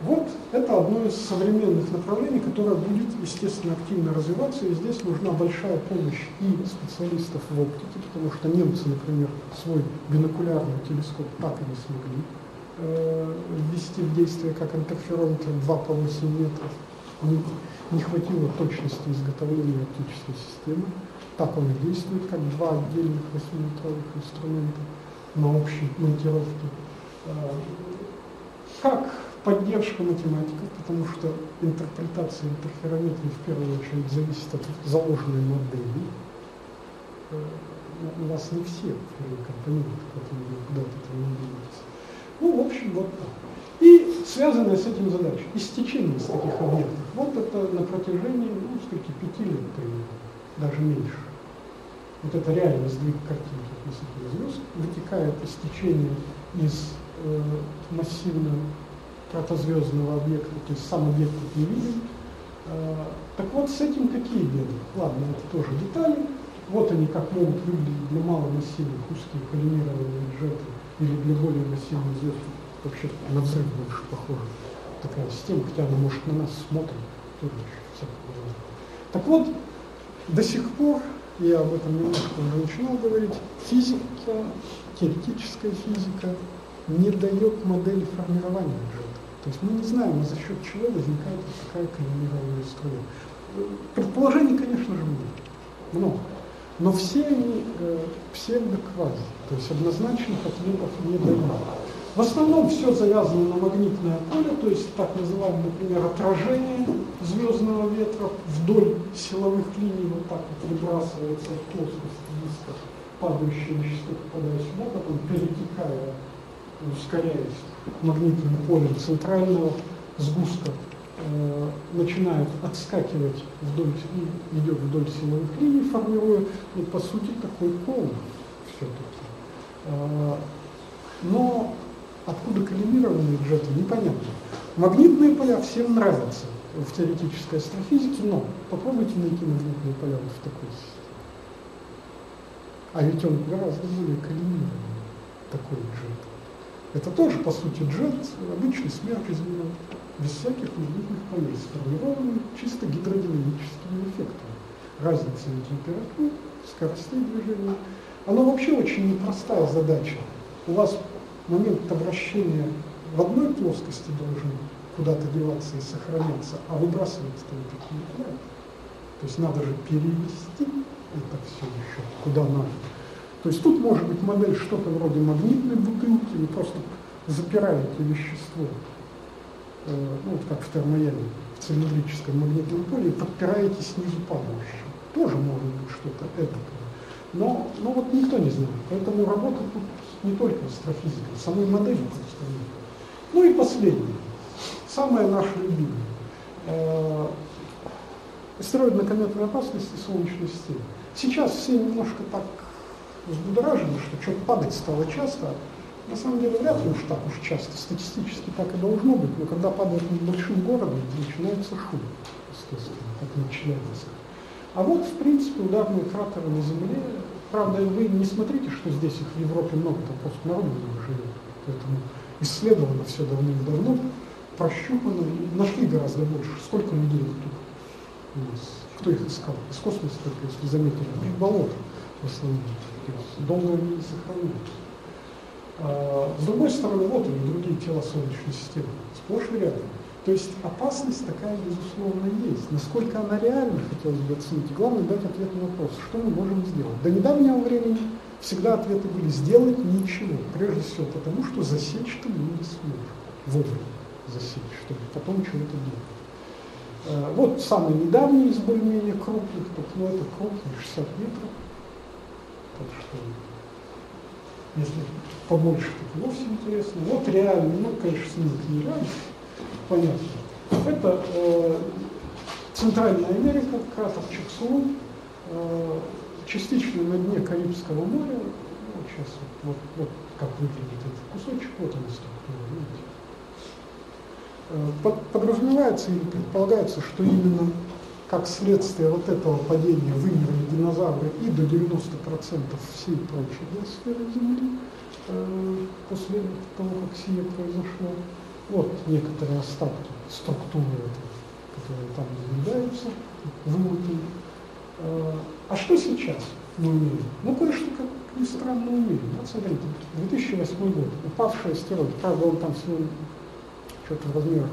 вот это одно из современных направлений, которое будет, естественно, активно развиваться, и здесь нужна большая помощь и специалистов в оптике, потому что немцы, например, свой бинокулярный телескоп так и не смогли э, ввести в действие как интерферометр 2 по 8 метров. Не, не хватило точности изготовления оптической системы. Так он и действует, как два отдельных 8-метровых инструмента на общей монтировке. Э, как поддержка математиков, потому что интерпретация интерферометрии в первую очередь зависит от заложенной модели. Э, у вас не все компоненты, вы куда-то тренируетесь. Ну, в общем, вот так. И связанная с этим задача, истечение таких объектов. Вот это на протяжении, ну, сколько, пяти лет примерно, даже меньше. Вот это реально сдвиг картинки относительно звезд, вытекает истечение из э, массивно протозвездного объекта, то есть сам объект не виден. А, так вот, с этим какие беды? Ладно, это тоже детали. Вот они как могут выглядеть для маломассивных узкие коллинированные джеты или для более массивных звезд. Вообще на взрыв больше похоже. Такая система, хотя она может на нас смотрит, тоже Так вот, до сих пор, я об этом немножко уже начинал говорить, физика, теоретическая физика не дает модели формирования джета. То есть мы не знаем, за счет чего возникает такая коллинированная струя. Предположений, конечно же, много. много. Но все они э, псевдоквази, то есть однозначных ответов не дают. В основном все завязано на магнитное поле, то есть так называемое, например, отражение звездного ветра вдоль силовых линий, вот так вот выбрасывается в плоскости диска падающее вещество, попадая сюда, потом перетекая ускоряясь магнитным полем центрального сгустка, э, начинает отскакивать вдоль, идет вдоль силовых линий, формируя, ну, по сути, такой кол все-таки. Э, но откуда коллимированные джеты, непонятно. Магнитные поля всем нравятся в теоретической астрофизике, но попробуйте найти магнитные поля вот в такой системе. А ведь он гораздо более коллимированный, такой джет. Это тоже, по сути, джет, обычный сверхизменный, без всяких магнитных полей, сформированный чисто гидродинамическими эффектами. Разница температур, скоростей движения. Оно вообще очень непростая задача. У вас момент обращения в одной плоскости должен куда-то деваться и сохраняться, а выбрасывать-то никак никуда. То есть надо же перевести это все еще куда надо. То есть тут может быть модель что-то вроде магнитной бутылки, вы просто запираете вещество, э, ну вот как в термояме, в цилиндрическом магнитном поле, и подпираете снизу падающим. Тоже может быть что-то это. Но, но вот никто не знает. Поэтому работа тут не только астрофизика, самой модели просто нет. Ну и последнее, самое наше любимое. Э, астероидно-кометной опасности Солнечной системы. Сейчас все немножко так взбудоражены, что что-то падать стало часто. На самом деле вряд ли уж так уж часто, статистически так и должно быть, но когда падает над большим городом, начинается шум, естественно, как на Челябинск. А вот, в принципе, ударные кратеры на Земле, правда, вы не смотрите, что здесь их в Европе много, там просто народу живет, поэтому исследовано все давным-давно, прощупано, и нашли гораздо больше. Сколько людей тут у нас? Кто их искал? Из космоса только, если заметили, их болото в основном долго не сохраняются. А, с другой стороны, вот они, другие тела Солнечной системы, сплошь и рядом. То есть опасность такая, безусловно, есть. Насколько она реальна, хотелось бы оценить. Главное дать ответ на вопрос, что мы можем сделать. До недавнего времени всегда ответы были сделать ничего. Прежде всего потому, что засечь-то мы не сможем. Вовремя засечь, чтобы потом чего-то делать. А, вот самый недавний из более-менее крупных, так, ну это крупный, 60 метров, так что, если побольше, так вовсе интересно. Вот реально, ну, конечно, снимок не реально, понятно. Это э, Центральная Америка, кратер Чексулу, э, частично на дне Карибского моря. Вот сейчас вот, вот, вот как выглядит этот кусочек, вот он структура, видите. Э, под, подразумевается или предполагается, что именно как следствие вот этого падения вымерли динозавры и до 90% всей прочей биосферы Земли э, после того, как сие произошло. Вот некоторые остатки структуры, которые там наблюдаются, вымыты. Э, а что сейчас мы умеем? Ну, кое-что, как ни странно, умеем. Вот смотрите, 2008 год, упавший астероид, правда, он там всего что-то в размерах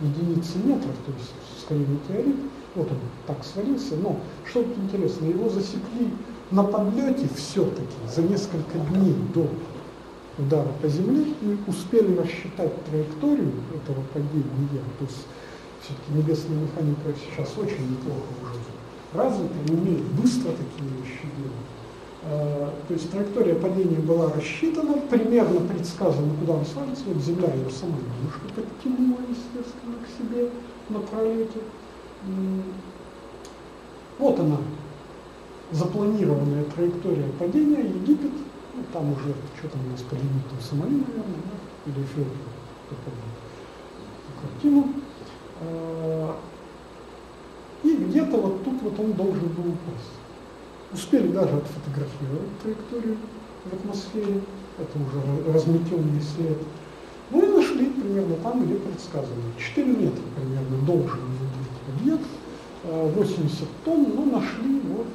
единицы метров, то есть скорее метеорит, вот он так свалился, но что тут интересно, его засекли на подлете все-таки за несколько дней до удара по земле и успели рассчитать траекторию этого падения. То есть все-таки небесная механика сейчас очень неплохо уже развита и умеет быстро такие вещи делать. А, то есть траектория падения была рассчитана, примерно предсказано, куда он свалится. Вот Земля ее сама немножко подтянула, естественно, к себе на пролете. Вот она, запланированная траектория падения, Египет, ну, там уже, что там у нас по лимиту, Сомали, наверное, да? или Эфиопия, картину. А, и где-то вот тут вот он должен был упасть. Успели даже отфотографировать траекторию в атмосфере, это уже разметенный след. Ну и нашли примерно там, где предсказано. 4 метра примерно должен объект, 80 тонн, но нашли вот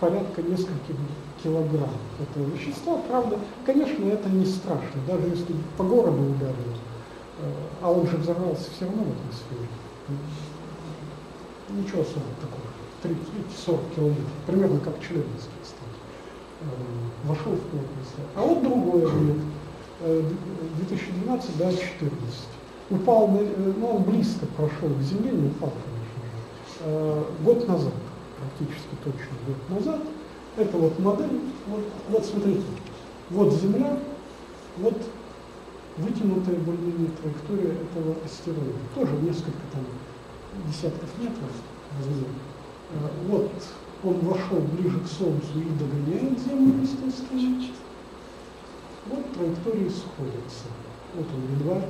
порядка нескольких килограмм этого вещества. Правда, конечно, это не страшно, даже если по городу ударило, э, а он же взорвался все равно в атмосфере. Ничего особого такого. 30-40 километров, примерно как Челябинск, кстати. Э, вошел в плотность. А вот другой объект, 2012 до 2014. Упал, ну он близко прошел к Земле, не упал, Э, год назад, практически точно год назад, это вот модель, вот, вот смотрите, вот Земля, вот вытянутая более-менее траектория этого астероида, тоже несколько там десятков метров размер. Э, вот он вошел ближе к Солнцу и догоняет Землю, естественно. Вот траектории сходятся. Вот он едва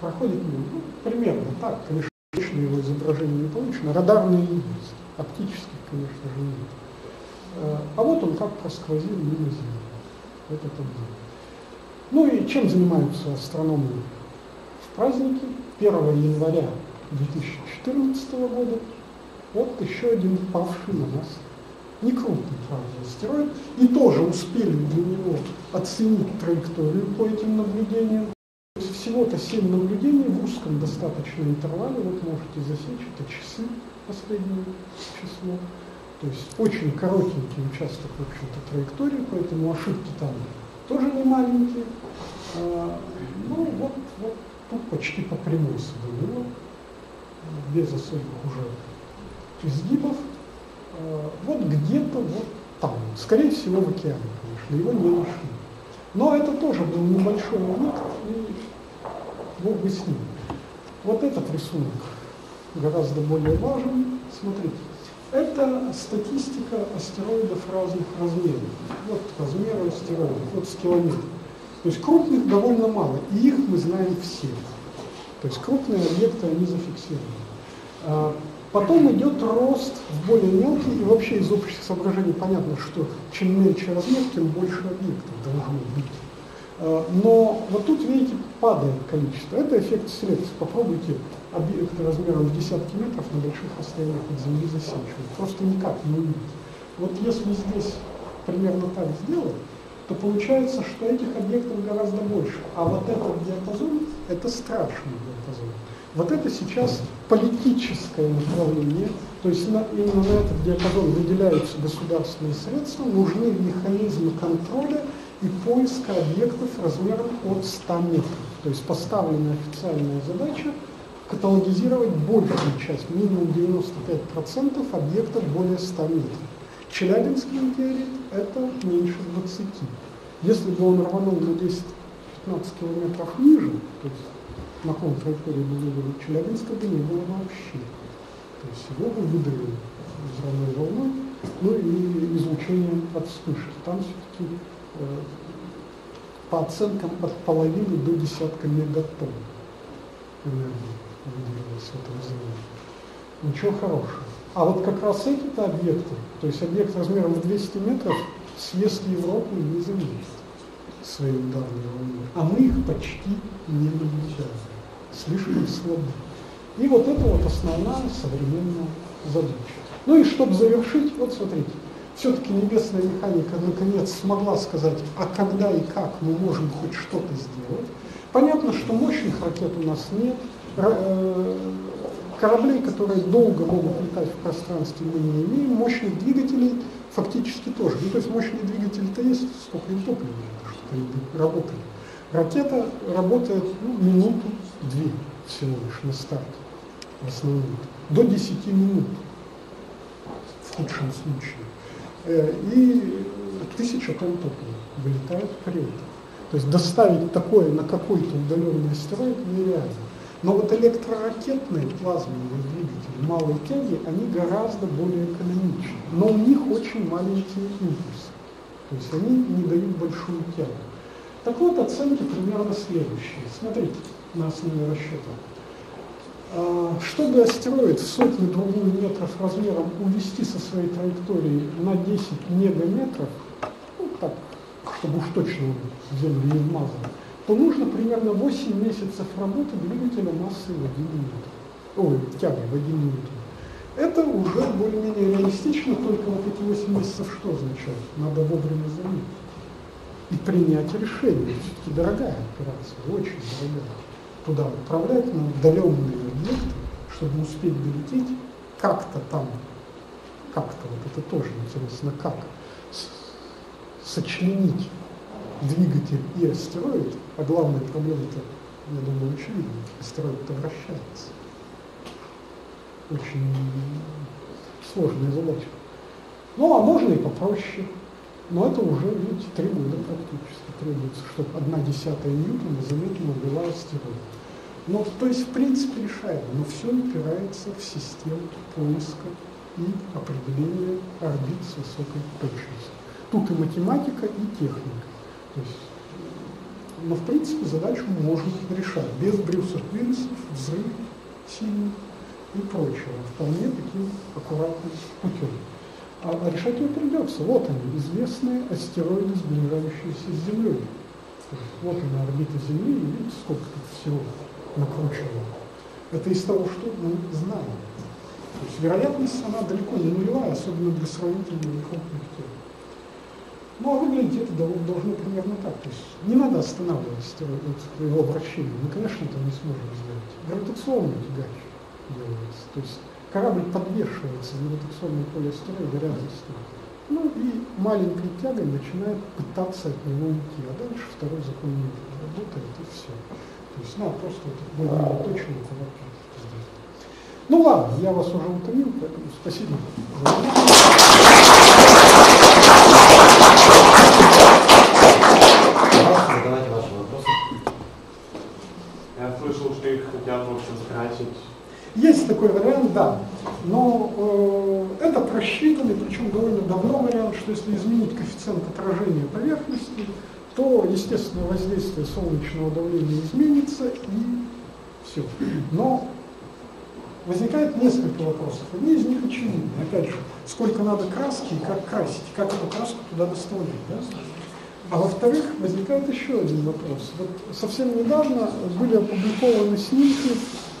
проходит ну, примерно так, конечно его изображение не получено, радарные есть, оптических, конечно же, нет. Э, а вот он как просквозил мимо Земли, этот объект. Ну и чем занимаются астрономы в празднике? 1 января 2014 года вот еще один павший на нас не крупный, правда, астероид, и тоже успели для него оценить траекторию по этим наблюдениям. Всего-то 7 наблюдений в узком достаточно интервале, вот можете засечь, это часы, последнее число. То есть очень коротенький участок, в общем-то, траектории, поэтому ошибки там тоже не маленькие. А, ну вот, вот тут почти по прямой садовило, без особых уже изгибов. А, вот где-то вот там, скорее всего в океане, конечно, его не нашли. Но это тоже был небольшой объект, и Бог бы с ним. Вот этот рисунок гораздо более важен. Смотрите, это статистика астероидов разных размеров. Вот размеры астероидов, вот с километр. То есть крупных довольно мало, и их мы знаем все. То есть крупные объекты, они зафиксированы. А, потом идет рост в более мелкий, и вообще из общих соображений понятно, что чем мельче размер, тем больше объектов должно быть. А, но вот тут, видите, падает количество. Это эффект селекции. Попробуйте объекты размером в десятки метров на больших расстояниях от Земли засечь. Просто никак не увидеть. Вот если здесь примерно так сделать, то получается, что этих объектов гораздо больше. А вот этот диапазон – это страшный диапазон. Вот это сейчас политическое направление, то есть на, именно на этот диапазон выделяются государственные средства, нужны механизмы контроля и поиска объектов размером от 100 метров. То есть поставлена официальная задача каталогизировать большую часть, минимум 95% объектов более 100 метров. Челябинский метеорит – это меньше 20. Если бы он рванул на 10-15 километров ниже, то есть наклон траектории был выбран Челябинска бы не было вообще. То есть его бы выдавили взрывной волной, ну и излучением от вспышек. Там все-таки по оценкам от половины до десятка мегатонн энергии выделилось в этом взрыве. Ничего хорошего. А вот как раз эти-то объекты, то есть объект размером в 200 метров, съезд Европы не заметит своей ударной волной. А мы их почти не наблюдаем. Слишком слабы. И вот это вот основная современная задача. Ну и чтобы завершить, вот смотрите, все-таки небесная механика наконец смогла сказать, а когда и как мы можем хоть что-то сделать. Понятно, что мощных ракет у нас нет, э, кораблей, которые долго могут летать в пространстве, мы не имеем, мощных двигателей фактически тоже. Ну, то есть мощный двигатель-то есть, сколько им топлива чтобы они работали. Ракета работает ну, минуту-две всего лишь на старте, в основном. До 10 минут в худшем случае. Э, и тысяча тонн топлива вылетает при этом. То есть доставить такое на какой-то удаленный астероид нереально. Но вот электроракетные плазменные двигатели малой тяги, они гораздо более экономичны. Но у них очень маленькие импульсы. То есть они не дают большую тягу. Так вот, оценки примерно следующие. Смотрите на основе расчета. А, чтобы астероид в сотни другую метров размером увести со своей траектории на 10 мегаметров, ну так, чтобы уж точно землю не вмазал, то нужно примерно 8 месяцев работы двигателя массой в 1 минут. Ой, тяги в 1 минут. Это уже более-менее реалистично, только вот эти 8 месяцев что означает? Надо вовремя заметить. И принять решение. Все-таки дорогая операция, очень дорогая. Туда отправлять на удаленные объекты, чтобы успеть долететь, как-то там, как-то, вот это тоже интересно, как сочленить двигатель и астероид, а главная проблема-то, я думаю, очевидна, астероид-то вращается. Очень сложная задача. Ну, а можно и попроще. Но это уже, видите, три года практически требуется, чтобы одна десятая Ньютона заметила была астероид. Ну, то есть, в принципе, решаемо, но все упирается в систему поиска и определения орбит с высокой точностью. Тут и математика, и техника. То есть, но в принципе задачу можно решать без Брюса Уиллисов, взрыв сильный и прочего, вполне таким аккуратным путем. А, а решать ее придется. Вот они, известные астероиды, сближающиеся с Землей. Вот она орбита Земли, и видите, сколько тут всего накручено. Это из того, что мы знаем. То есть вероятность, она далеко не нулевая, особенно для сравнительно крупных тел. Ну, а выглядеть это должно примерно так. То есть не надо останавливать его обращение. Мы, конечно, это не сможем сделать. Гравитационный тягач делается. То есть корабль подвешивается в гравитационное поле астероида рядом с ним. Ну и маленькой тягой начинает пытаться от него уйти, а дальше второй закон не работает и все. То есть надо просто более-менее точно. Ну ладно, я вас уже утомил, поэтому спасибо задавайте ваши вопросы. Я слышал, что их хотят, в общем, скрасить. Есть такой вариант, да. Но э, это просчитанный, причем довольно давно вариант, что если изменить коэффициент отражения поверхности, то естественное воздействие солнечного давления изменится и все. Но возникает несколько вопросов. Одни из них очевидны. Опять же, сколько надо краски и как красить, как эту краску туда доставлять. Да? А во-вторых, возникает еще один вопрос. Вот совсем недавно были опубликованы снимки,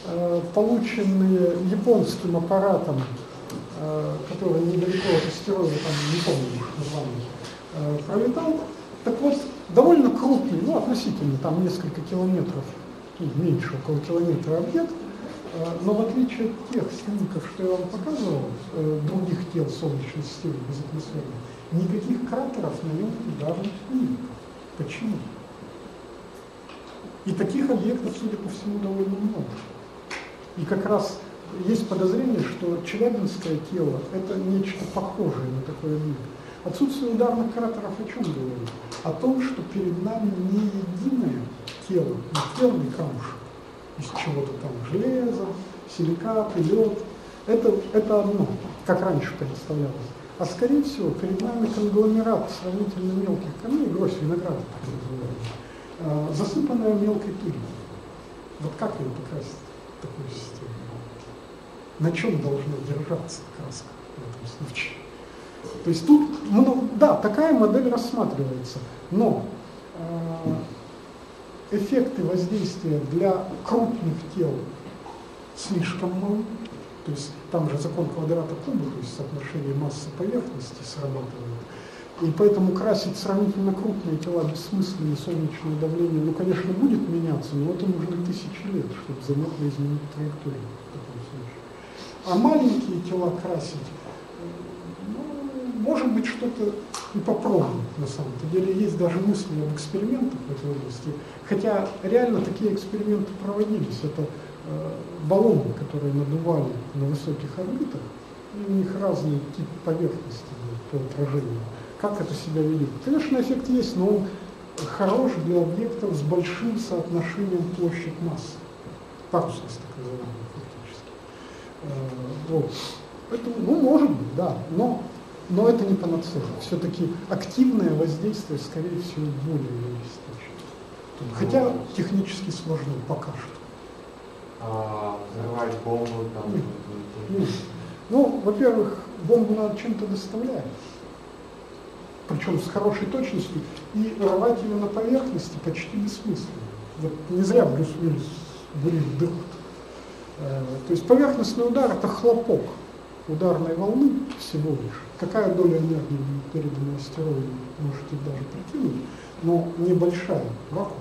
э, полученные японским аппаратом, э, который недалеко от астероида, там не помню название, э, пролетал. Так вот, довольно крупный, ну относительно, там несколько километров, ну, меньше, около километра объект, э, но в отличие от тех снимков, что я вам показывал, э, других тел Солнечной системы без атмосферы, никаких кратеров на нем ударных нет. Почему? И таких объектов, судя по всему, довольно много. И как раз есть подозрение, что Челябинское тело – это нечто похожее на такой объект. Отсутствие ударных кратеров о чем говорит? О том, что перед нами не единое тело, не телный камушек из чего-то там железа, силикаты, лед. Это, это одно, как раньше представлялось а скорее всего перед нами конгломерат сравнительно мелких камней, гроздь винограда, так называемый, засыпанная мелкой пылью. Вот как ее покрасить такую систему? На чем должна держаться краска в этом случае? То есть тут, ну, да, такая модель рассматривается, но э, эффекты воздействия для крупных тел слишком малы, то есть там же закон квадрата куба, то есть соотношение массы поверхности срабатывает. И поэтому красить сравнительно крупные тела бессмысленно, солнечное давление, ну, конечно, будет меняться, но это нужно тысячи лет, чтобы заметно изменить траекторию в таком случае. А маленькие тела красить, может быть, что-то и попробуем на самом-то деле. Есть даже мысли об экспериментах в этой области. Хотя реально такие эксперименты проводились. Это Э, баллоны, которые надували на высоких орбитах, и у них разный тип поверхности по отражению. Как это себя ведет? Конечно, эффект есть, но он хорош для объектов с большим соотношением площадь массы. Парусность, так называемая, фактически. Э, вот. Поэтому, ну, может быть, да, но, но это не панацея. Все-таки активное воздействие, скорее всего, более реалистично. Хотя технически сложно пока что а, взрывать бомбу там? Нет. Нет. Ну, во-первых, бомбу надо чем-то доставлять, причем с хорошей точностью, и рвать ее на поверхности почти бессмысленно. Вот не зря Брюс Уиллис бурил дыру. Э, то есть поверхностный удар – это хлопок ударной волны всего лишь. Какая доля энергии передана астероиду, можете даже прикинуть, но небольшая, вакуум.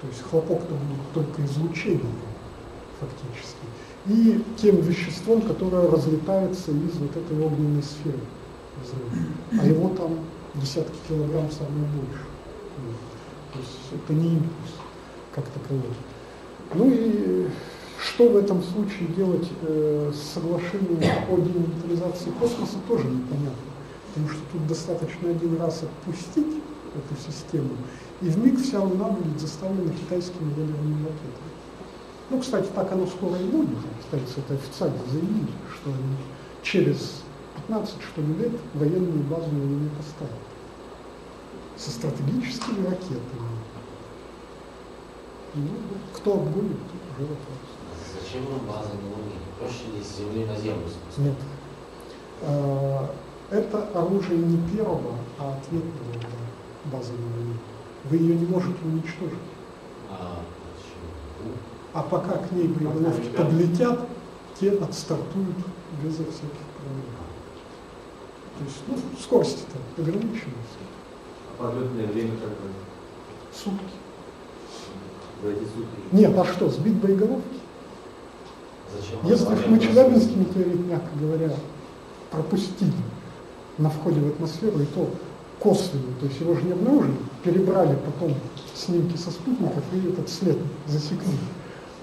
То есть хлопок-то будет только излучение фактически, и тем веществом, которое разлетается из вот этой огненной сферы взрыва. А его там десятки килограмм самое больше. То есть это не импульс как таковой. Ну и что в этом случае делать э, с соглашением о демилитаризации космоса, тоже непонятно. Потому что тут достаточно один раз отпустить эту систему, и в миг вся Луна будет заставлена китайскими ядерными ракетами. Ну, кстати, так оно скоро и будет. Кстати, это официально заявили, что они через 15 что ли лет военные базы на Луне поставят. Со стратегическими ракетами. Ну, кто обгонит, тут уже вопрос. Нам база на Луне? Проще ли с Земли на Землю спустить? Нет. А, это оружие не первого, а ответного удара базового. Вы ее не можете уничтожить. А, почему? А пока к ней боеголовки подлетят, те отстартуют безо всяких проблем. То есть, ну, скорость-то ограничена. А подлетное время как бы Сутки. за эти сутки? Нет, а что, сбить боеголовки? Зачем? Если мы это? Челябинский метеорит, мягко говоря, пропустили на входе в атмосферу, и то косвенно, то есть его же не обнаружили, перебрали потом снимки со спутников и этот след засекли.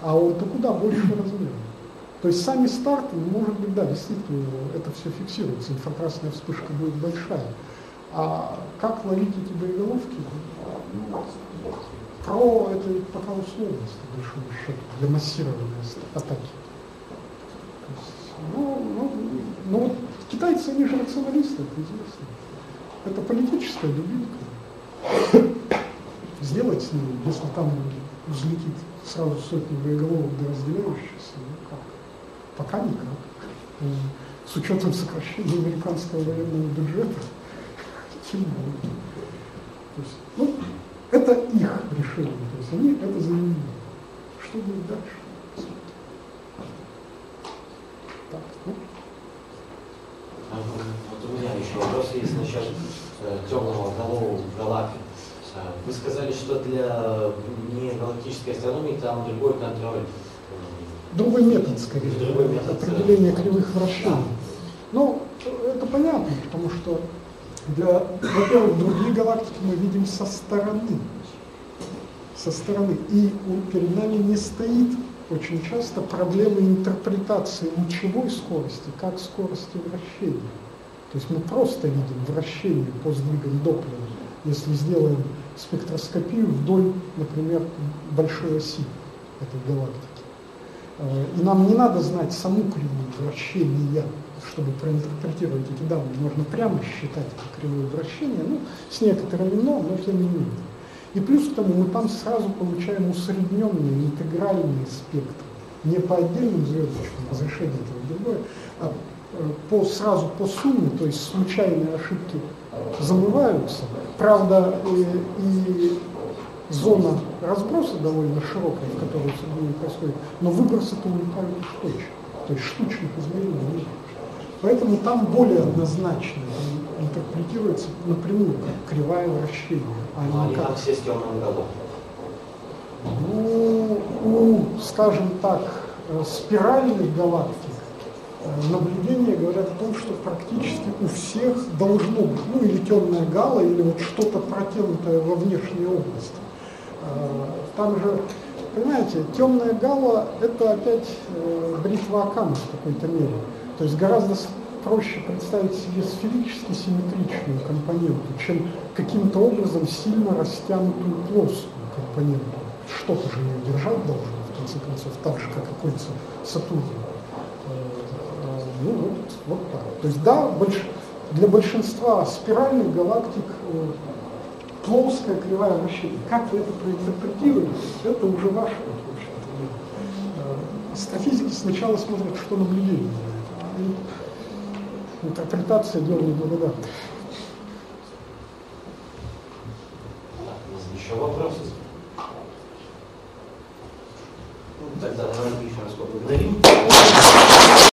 А он-то куда больше размера. То есть сами старты, ну, может быть, да, действительно, это все фиксируется, инфракрасная вспышка будет большая. А как ловить эти боеголовки? Про это пока условность, по большому счету, для массированной атаки. Ну, ну, ну вот китайцы, они же рационалисты, это известно. Это политическая дубинка. Сделать с ней, если там взлетит сразу сотни боеголовок до разделяющихся, ну как? Пока никак. С учетом сокращения американского военного бюджета, тем более. То есть, ну, это их решение, то есть они это заявили. Что будет дальше? Так, ну, А, Вот у меня еще вопрос есть насчет э, темного голового галактики. Э, Вы сказали, что для не галактической астрономии там другой контроль. М, Другой метод, скорее, Другой метод, определения да. кривых вращений. Ну, это понятно, потому что для, во-первых, другие галактики мы видим со стороны. Со стороны. И перед нами не стоит очень часто проблема интерпретации лучевой скорости как скорости вращения. То есть мы просто видим вращение по сдвигам Доплера, если сделаем спектроскопию вдоль, например, большой оси этой галактики. Э, И нам не надо знать саму кривую вращения, чтобы проинтерпретировать эти данные. Можно прямо считать это кривое вращение, ну, с некоторыми но, но тем не менее. И плюс к тому мы там сразу получаем усредненные интегральные спектры. Не по отдельным звездочкам, разрешение этого другое, а э, по, сразу по сумме, то есть случайные ошибки замываются. Правда, э, и зона разброса довольно широкая, в которой соединение происходит, но выбросы-то улетают уж точно. То есть штучных измерений нет. Поэтому там более однозначно интерпретируется напрямую как кривая вращения, а Ну, не Они как все с темным головом. ну, у, скажем так, э, спиральных галактик э, наблюдения говорят о том, что практически у всех должно быть, ну или темная гала, или вот что-то протянутое во внешней области. Э, Там же, понимаете, темная гала – это опять бритва Акама в какой-то мере. То есть гораздо проще представить себе сферически симметричную компоненту, чем каким-то образом сильно растянутую плоскую компоненту. Что-то же ее держать должно, в конце концов, так же, как и кольца Сатурна. Э, Ну вот, вот так. То есть да, больш- для большинства спиральных галактик э, плоская кривая вращения. Как вы это проинтерпретируете, это уже ваш ход, в общем-то. Э, Астрофизики сначала смотрят, что наблюдение интерпретация дел неблагодарна. Еще вопросы? Ну, тогда давайте еще раз поблагодарим.